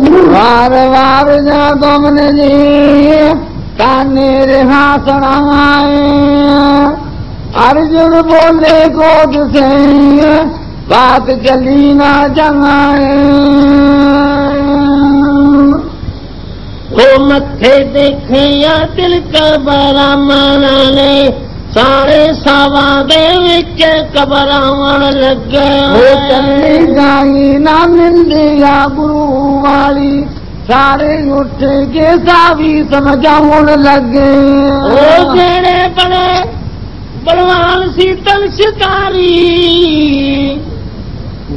वार वार जा तुमने जी ताने रिहा सनाए अर्जुन बोले गोद से बात चली ना जाए ओ मत्थे देखे या दिल का बारा माना ने ساري اٿا لڳي سی بلوان سي تاري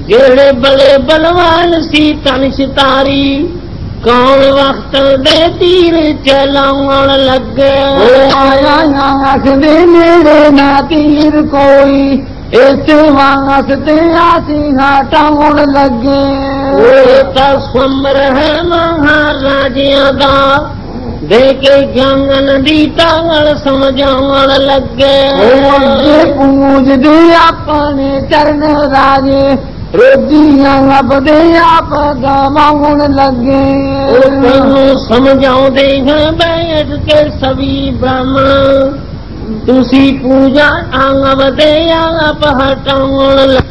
جهڙي بڙي بلوان سي تاري ਕੌਣ ਵਕਤ ਦੇ ਤੀਰ ਚਲਾਉਣ ਲੱਗੇ? ਆਇਆ ਆਖਦੇ ਮੇਰੇ ਨਾ ਤੀਰ ਕੋਈ। ਇਸੇ ਵਾਸਤੇ ਆਸੀ ਹਟਾਉਣ ਲੱਗੇ। ਉਹ ਤਾਂ ਸਮਰ ਹੈ ਮਹਾਰਾਜਿਆਂ ਦਾ। ਦੇ ਕੇ ਜੰਗਨ ਦੀ ਤਾਂਗਲ ਸਮਝਾਉਣ ਲੱਗੇ। ਉਹ ਅੱਗੇ ਪੂਜਦੇ ਆਪਣੇ ਚਰਨ ਰਾਜੇ। ਰੋਜੀਆਂ ਲੱਭਦੇ ਆਪ ਗਵਾਉਣ ਲੱਗੇ। ਉਹ ਤੈਨੂੰ ਸਮਝਾਉਂਦੇ ਹਾਂ ਬੈਠ ਕੇ ਸਭੀ ਬ੍ਰਾਹਮਣ ਤੁਸੀਂ ਪੂਜਾ ਆਂਗਵਦੇ ਆਪ ਹਟਾਉਣ ਲੱਗੇ।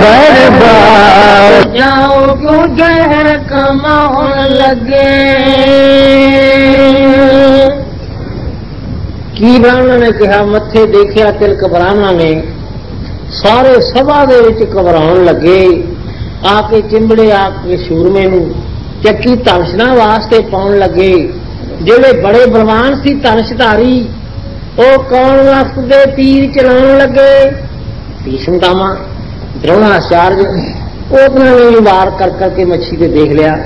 ਬਰਬਾਦ ਜਾਓ ਕਿਉਂ ਜ਼ਹਿਰ ਕਮਾਉਣ ਲੱਗੇ? ਕੀ ਬ੍ਰਾਹਮਣ ਨੇ ਕਿਹਾ? ਮੱਥੇ ਦੇਖਿਆ ਤਿਲਕ ਬ੍ਰਾਹਮਣ ਨੇ। ਸਾਰੇ ਸਭਾ ਦੇ ਵਿੱਚ ਘਬਰਾਉਣ ਲੱਗੇ। ਆ ਕੇ ਚਿੰਬੜੇ, ਆ ਕੇ ਸੂਰਮੇ ਨੂੰ ਚੱਕੀ ਧਨਸ਼ਨਾ ਵਾਸਤੇ ਪਾਉਣ ਲੱਗੇ। ਜਿਹੜੇ ਬੜੇ ਬਲਵਾਨ ਸੀ ਧਨਸ਼ਧਾਰੀ, ਉਹ ਕੌਣ ਵਕਤ ਦੇ ਤੀਰ ਚਲਾਉਣ ਲੱਗੇ? ਭੀਸ਼ਮ ਦ੍ਰੋਣਾਚਾਰਜ ਉਹਨਾਂ ਨੇ ਵਾਰ ਕਰ ਕਰਕੇ ਮੱਛੀ ਤੇ ਦੇਖ ਲਿਆ।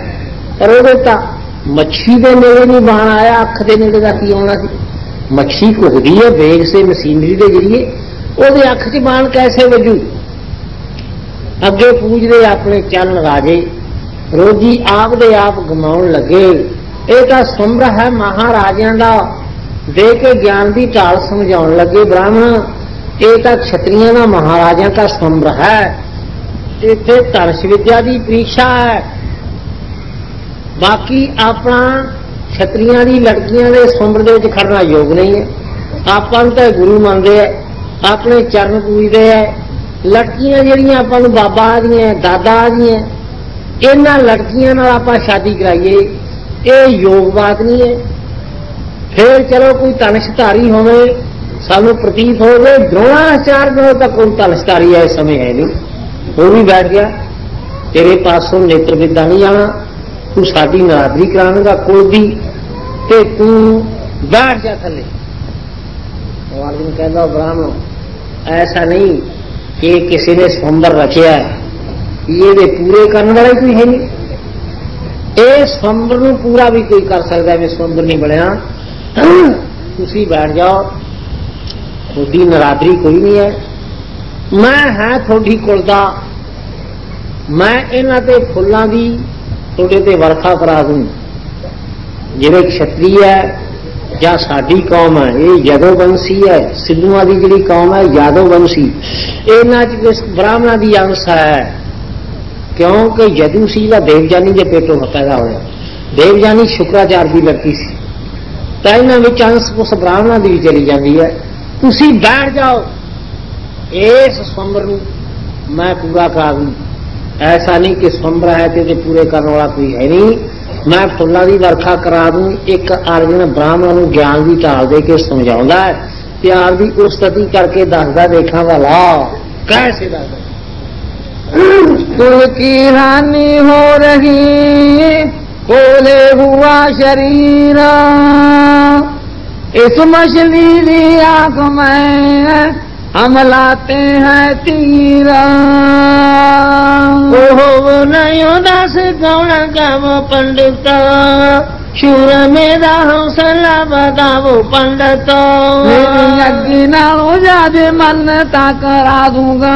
ਪਰ ਉਹਦੇ ਤਾਂ ਮੱਛੀ ਦੇ ਨੇੜੇ ਨਹੀਂ ਬਾਣ ਆਇਆ, ਅੱਖ ਦੇ ਨੇੜੇ ਦਾ ਕੀ ਆਉਣਾ ਸੀ? ਮੱਛੀ ਘੁੱਗਦੀ ਹੈ ਵੇਗ ਸੇ ਮਸ਼ੀਨਰੀ ਦੇ ਜਰੀਏ। ਉਹਦੇ ਅੱਖ 'ਚ ਬਾਣ ਕੈਸੇ ਵਜੂ? ਅੱਗੇ ਪੂਜਦੇ ਆਪਣੇ ਚਰਨ ਰਾਜੇ, ਰੋਜੀ ਆਪ ਦੇ ਆਪ ਗਮਾਉਣ ਲੱਗੇ। ਇਹ ਤਾਂ ਸੰਭਰ ਹੈ ਮਹਾਰਾਜਿਆਂ ਦਾ, ਦੇ ਕੇ ਗਿਆਨ ਦੀ ਢਾਲ ਸਮਝਾਉਣ ਲੱਗੇ ਬ੍ਰਾਹਮਣ। ਇਹ ਤਾਂ ਛਤਰੀਆਂ ਦਾ ਮਹਾਰਾਜਿਆਂ ਦਾ ਸੰਭਰ ਹੈ। ਇੱਥੇ ਧਰਸ਼ ਵਿਦਿਆ ਦੀ ਪ੍ਰੀਖਿਆ ਹੈ। ਬਾਕੀ ਆਪਣਾ ਛਤਰੀਆਂ ਦੀ ਲੜਕੀਆਂ ਦੇ ਸੰਭਰ ਦੇ ਵਿੱਚ ਖੜਨਾ ਯੋਗ ਨਹੀਂ ਹੈ। ਆਪਾਂ ਨੂੰ ਤਾਂ ਗੁਰੂ ਮੰਨਦੇ ਆ। ਆਪਣੇ ਚਰਨ ਪੂਜਦੇ ਆ। ਲੜਕੀਆਂ ਜਿਹੜੀਆਂ ਆਪਾਂ ਨੂੰ ਬਾਬਾ ਦੀਆਂ ਦਾਦਾ ਦੀਆਂ ਇਹਨਾਂ ਲੜਕੀਆਂ ਨਾਲ ਆਪਾਂ ਸ਼ਾਦੀ ਕਰਾਈਏ। ਇਹ ਯੋਗਵਾਦ ਨਹੀਂ ਹੈ। ਫੇਰ ਚਲੋ ਕੋਈ ਤਨਸ਼ਧਾਰੀ ਹੋਵੇ, ਸਾਨੂੰ ਪ੍ਰਤੀਤ ਹੋਵੇ ਦ੍ਰੋਣਾਚਾਰ ਨੂੰ ਤਾਂ ਕੋਈ ਤਨਸ਼ਧਾਰੀ ਐ ਸਮੇਂ ਹੈ ਨਹੀਂ। ਉਹ ਵੀ ਬੈਠ ਗਿਆ। ਤੇਰੇ ਪਾਸੋਂ ਨੇਤਰ ਵਿਦਾ ਨਹੀਂ ਆਣਾ ਤੂੰ ਸਾਡੀ ਨਾਦਰੀ ਕਰਾਂਗਾ ਕੋਈ ਦੀ ਤੇ ਤੂੰ ਬੈਠ ਜਾ ਥੱਲੇ। ਉਹ ਕਹਿੰਦਾ ਬ੍ਰਾਹਮਣ ਐਸਾ ਨਹੀਂ ਕਿ ਕਿਸੇ ਨੇ ਸੁੰਦਰ ਰਚਿਆ ਇਹਦੇ ਪੂਰੇ ਕਰਨ ਵਾਲਾ ਕੋਈ ਹੈ ਨਹੀਂ ਇਹ ਸੰਬਰ ਨੂੰ ਪੂਰਾ ਵੀ ਕੋਈ ਕਰ ਸਕਦਾ ਹੈ, ਮੈਂ ਸੰਬਰ ਨਹੀਂ ਬਣਿਆ ਤੁਸੀਂ ਬੈਠ ਜਾਓ ਤੁਹਾਡੀ ਨਰਾਦਰੀ ਕੋਈ ਨਹੀਂ ਹੈ ਮੈਂ ਹਾਂ ਤੁਹਾਡੀ ਕੁਲ ਦਾ ਮੈਂ ਇਹਨਾਂ ਤੇ ਫੁੱਲਾਂ ਦੀ ਤੁਹਾਡੇ ਤੇ ਵਰਖਾ ਕਰਾ ਦੂੰ ਜਿਹੜੇ ਖੱਤਰੀ ਹੈ ਜਾਂ ਸਾਡੀ ਕੌਮ ਹੈ, ਇਹ ਯਦੋ ਵੰਸ਼ੀ ਹੈ, ਸਿੱਧੂਆਂ ਦੀ ਜਿਹੜੀ ਕੌਮ ਹੈ ਯਾਦਵ ਵੰਸ਼ੀ ਇਹਨਾਂ ਚ ਕਿਸ ਬ੍ਰਾਹਮਣਾਂ ਦੀ ਅੰਸ਼ ਹੈ, ਕਿਉਂਕਿ ਯਦੂ ਸੀ ਦਾ ਦੇਵਜਾਨੀ ਦੇ ਪੇਟੋਂ ਪੈਦਾ ਹੋਇਆ। ਦੇਵਜਾਨੀ ਸ਼ੁਕਰਾਚਾਰ ਦੀ ਲੜਕੀ ਸੀ। ਤਾਂ ਇਹਨਾਂ ਵਿੱਚ ਅੰਸ਼ ਉਸ ਬ੍ਰਾਹਮਣਾਂ ਦੀ ਵੀ ਚਲੀ ਜਾਂਦੀ ਹੈ। ਤੁਸੀਂ ਬੈਠ ਜਾਓ। ਇਸ ਸੰਬਰ ਨੂੰ ਮੈਂ ਪੂਰਾ ਕਰਾ ਦੂੰ ਐਸਾ ਨਹੀਂ ਕਿ ਸੰਬਰ ਹੈ ਤੇ ਪੂਰੇ ਕਰਨ ਵਾਲਾ ਕੋਈ ਹੈ ਨਹੀਂ। ਮੈਂ ਫੁੱਲਾਂ ਦੀ ਵਰਖਾ ਕਰਾ ਦੂੰ ਇੱਕ ਅਰਜਨ ਬ੍ਰਾਹਮਣ ਨੂੰ ਗਿਆਨ ਦੀ ਢਾਲ ਦੇ ਕੇ ਸਮਝਾਉਂਦਾ ਹੈ ਪਿਆਰ ਦੀ ਉਸਤਤੀ ਕਰਕੇ ਦੱਸਦਾ ਦੇਖਾਂ ਵਾਲਾ ਕੈਸੇ ਦੱਸਦਾ कुल की रानी हो रही बोले हुआ शरीर इस मछली की आंख में हम लाते हैं तीर ओहो नयो दास गौण गावो पंडित शूर मेरा हौसला बतावो पंडित मेरी अग्नि नालों ज्यादा मन्नता करा दूंगा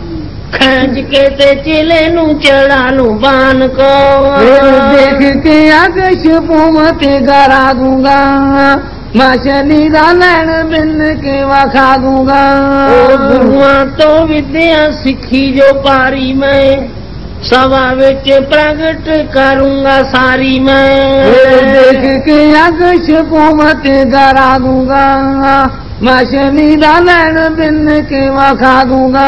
ਖੰਜ ਕੇ ਤੇ ਚਿਲੇ ਨੂੰ ਚੜਾ ਲੂ ਬਾਨ ਕੋ। ਦੇਖ ਕੇ ਅਗਸ਼ ਤੇ ਗਰਾ ਦੂੰਗਾ। ਮਛਲੀ ਦਾ ਨੈਣ ਬਿੰਨ ਕੇ ਵਖਾ ਦੂੰਗਾ। ਓ ਗੁਰੂਆਂ ਤੋਂ ਵਿਦਿਆ ਸਿੱਖੀ ਜੋ ਪਾਰੀ ਮੈਂ। ਸਭਾ ਵਿੱਚ ਪ੍ਰਗਟ ਕਰੂੰਗਾ ਸਾਰੀ ਮੈਂ। ਦੇਖ ਕੇ ਅਗਸ਼ ਪੂਮਤ ਦਰਾ ਦੂੰਗਾ ਮਾਸ਼ਨੀ ਦਾ ਲੈਣ ਦਿਨ ਕੇ ਵਖਾ ਦੂੰਗਾ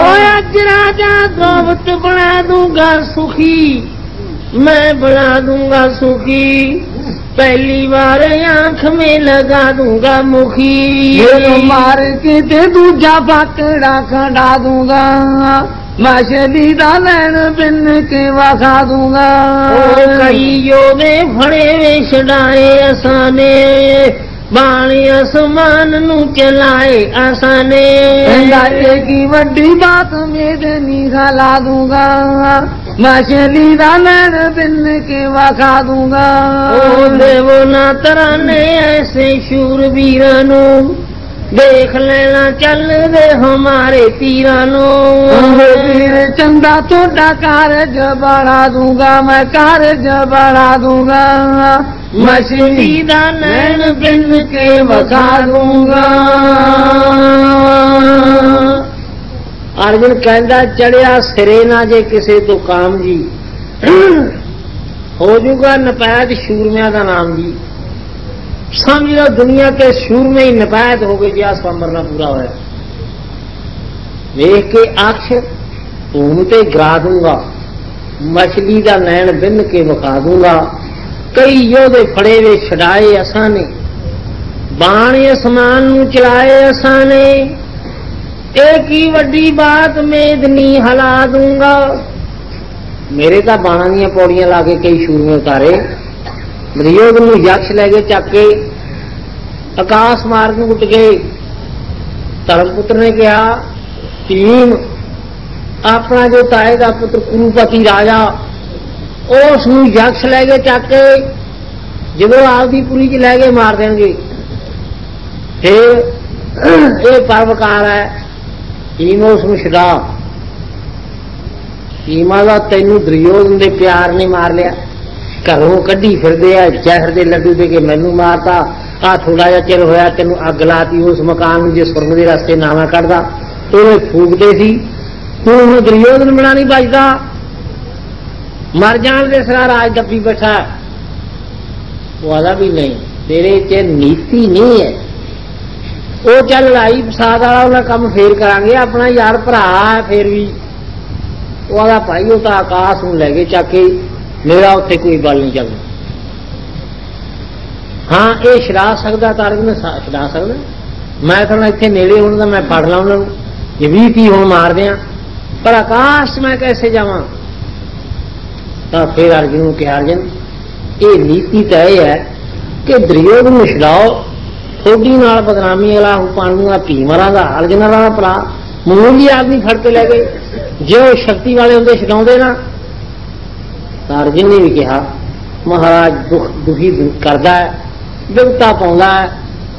ਓਏ ਅੱਜ ਰਾਜਾ ਦੋਵਤ ਬਣਾ ਦੂੰਗਾ ਸੁਖੀ। ਮੈਂ ਬਣਾ ਦੂੰਗਾ ਸੁਖੀ। ਪਹਿਲੀ ਵਾਰ ਅੱਖ ਮੇ ਲਗਾ ਦੂੰਗਾ ਮੁਖੀ। ਮਾਰ ਕੇ ਤੇ ਦੂਜਾ ਬਾਕੜਾ ਖੜਾ ਦੂੰਗਾ। ਮਾਸ਼ਰੀ ਦਾ ਲੈਣ ਬਿਨ ਕੇ ਵਖਾ ਦੂੰਗਾ ਉਹ ਕਈਓ ਨੇ ਫੜੇ ਵੇ ਛਡਾਏ ਅਸਾਂ ਨੇ ਬਾਣੀ ਅਸਮਾਨ ਨੂੰ ਚਲਾਏ ਅਸਾਂ ਨੇ ਕਹਿੰਦਾ ਕੀ ਵੱਡੀ ਬਾਤ ਮੇਰੇ ਨੀ ਖਲਾ ਦੂੰਗਾ। ਮਾਸ਼ਰੀ ਦਾ ਲੈਣ ਬਿੰਨ ਕੇ ਵਖਾ ਦੂੰਗਾ ਉਹ ਦੇਵੋ ਨਾ ਤਰਾਨੇ ਐਸੇ ਸ਼ੂਰ ਵੀਰਾਂ ਨੂੰ। ਦੇਖ ਲੈਣਾ ਚੱਲਦੇ ਹਮਾਰੇ ਪੀਰਾਂ ਨੂੰ। ਹਮਾਰੇ ਪੀਰ ਚੰਦਾ ਤੁਹਾਡਾ ਕਾਰਜ ਬਣਾ ਦੂੰਗਾ ਮੈਂ ਕਾਰਜ ਬਣਾ ਦੂੰਗਾ। ਮਸ਼ੀਨੀ ਦਾ ਨੈਣ ਬਿੰਨ ਕੇ ਵਖਾ ਦੂੰਗਾ। ਅਰਜਨ ਕਹਿੰਦਾ ਚੜਿਆ ਸਿਰੇ ਨਾ ਜੇ ਕਿਸੇ ਤੋਂ ਕਾਮ ਜੀ। ਹੋ ਜੂਗਾ ਨਪੈਦ ਸ਼ੂਰਮਿਆਂ ਦਾ ਨਾਮ ਜੀ। ਸਮਝ ਲਓ ਦੁਨੀਆ ਤੇ ਸ਼ੂਰਮੇ ਹੀ ਨਪੈਦ ਹੋ ਗਏ ਜੀ ਆ ਸਵੰਬਰ ਨਾ ਪੂਰਾ ਹੋਇਆ ਵੇਖ ਕੇ ਅਕਸ਼ ਉਹਨੂੰ ਤੇ ਗਰਾ ਦੂੰਗਾ ਮਛਲੀ ਦਾ ਨੈਣ ਬਿੰਨ ਕੇ ਵਿਖਾ ਦੂੰਗਾ ਕਈ ਯੋਧੇ ਫੜੇ ਵੇ ਛਡਾਏ ਅਸਾਂ ਨੇ ਬਾਣ ਅਸਮਾਨ ਨੂੰ ਚਲਾਏ ਅਸਾਂ ਨੇ ਇਹ ਕੀ ਵੱਡੀ ਬਾਤ ਮੇਦਨੀ ਹਲਾ ਦੂੰਗਾ ਮੇਰੇ ਤਾਂ ਬਾਣਾਂ ਦੀਆਂ ਪੌੜੀਆਂ ਲਾ ਕੇ ਕਈ ਸ਼ੂਰਮੇ ਉਤਾਰੇ ਮਰਿਯੋਗ ਨੂੰ ਯਕਸ਼ ਲੈ ਕੇ ਚੱਕ ਕੇ ਆਕਾਸ਼ ਮਾਰਗ ਨੂੰ ਉੱਟ ਗਏ ਧਰਮਪੁੱਤਰ ਨੇ ਕਿਹਾ ਟੀਮ ਆਪਣਾ ਜੋ ਤਾਏ ਦਾ ਪੁੱਤਰ ਕੁਰੂਪਤੀ ਰਾਜਾ, ਉਸ ਨੂੰ ਯਕਸ਼ ਲੈ ਕੇ ਚੱਕ ਕੇ ਜਦੋਂ ਆਪਦੀ ਪੁਰੀ ਚ ਲੈ ਕੇ ਮਾਰ ਦੇਣਗੇ। ਫਿਰ ਇਹ ਪਰਵਕਾਰ ਹੈ ਟੀਮ ਉਸ ਨੂੰ ਛਡਾ। ਟੀਮਾ ਦਾ ਤੈਨੂੰ ਦਰਯੋਗ ਦੇ ਪਿਆਰ ਨੇ ਮਾਰ ਲਿਆ। ਘਰੋਂ ਕੱਢੀ ਫਿਰਦੇ ਆ, ਜ਼ਹਿਰ ਦੇ ਲੱਡੂ ਦੇ ਕੇ ਮੈਨੂੰ ਮਾਰਤਾ। ਆ ਥੋੜਾ ਜਿਹਾ ਚਿਰ ਹੋਇਆ, ਤੈਨੂੰ ਅੱਗ ਲਾਤੀ, ਉਸ ਮਕਾਨ ਨੂੰ ਜੇ ਸੁਰਗ ਦੇ ਰਸਤੇ ਨਾਵਾ ਕੱਢਦਾ। ਉਹਨੇ ਫੂਕਦੇ ਸੀ। ਤੂੰ ਹੁਣ ਦੁਰਯੋਧਨ ਬਣਾ ਨਹੀਂ ਬਚਦਾ। ਮਰ ਜਾਣ ਦੇ ਸਾਰਾ ਰਾਜ ਦੱਬੀ ਬੈਠਾ। ਉਹ ਆਦਾ ਵੀ ਨਹੀਂ, ਤੇਰੇ 'ਚ ਨੀਤੀ ਨਹੀਂ ਹੈ। ਉਹ ਚੱਲ ਲੜਾਈ ਫਸਾਦ ਵਾਲਾ ਉਹਨਾਂ ਕੰਮ ਫੇਰ ਕਰਾਂਗੇ, ਆਪਣਾ ਯਾਰ ਭਰਾ ਹੈ ਫੇਰ ਵੀ। ਉਹ ਆਦਾ ਭਾਈ, ਉਹ ਤਾਂ ਆਕਾਸ਼ ਨੂੰ ਲੈ ਕੇ ਚੱਕ ਕੇ ਮੇਰਾ ਉੱਥੇ ਕੋਈ ਗੱਲ ਨਹੀਂ ਚੱਲਦਾ ਹਾਂ, ਇਹ ਛਡਾ ਸਕਦਾ, ਤਾਰਕ ਨੇ ਛਡਾ ਸਕਦਾ। ਮੈਂ ਤਾਂ ਇੱਥੇ ਨੇੜੇ ਹੋਣ ਦਾ ਮੈਂ ਫੜ ਲਾਂ ਉਹਨਾਂ ਨੂੰ। ਇਹ ਵੀ ਕੀ ਹੁਣ ਮਾਰਦੇ ਆ, ਪਰ ਆਕਾਸ਼ ਮੈਂ ਕੈਸੇ ਜਾਵਾਂ? ਤਾਂ ਫਿਰ ਅਰਜੁਨ ਨੂੰ ਕਿਹਾ, ਅਰਜਨ, ਇਹ ਨੀਤੀ ਤਾਂ ਇਹ ਹੈ ਕਿ ਦੁਰਯੋਧਨ ਨੂੰ ਛਡਾਓ ਥੋੜੀ ਨਾਲ ਬਦਨਾਮੀ ਵਾਲਾ ਪਾਣੂ ਆ, ਭੀਮਰਾ ਦਾ, ਅਰਜਨ ਦਾ ਭਰਾ ਮਾਮੂਲੀ ਆਦਮੀ ਫੜ ਕੇ ਲੈ ਗਏ। ਜੇ ਉਹ ਸ਼ਕਤੀ ਵਾਲੇ ਹੁੰਦੇ, ਛਡਾਉਂਦੇ ਨਾ ਤਾਂ ਅਰਜੁਨ ਨੇ ਵੀ ਕਿਹਾ, ਮਹਾਰਾਜ ਦੁੱਖ ਦੁਖੀ ਕਰਦਾ ਹੈ, ਬਿਪਤਾ ਪਾਉਂਦਾ ਹੈ,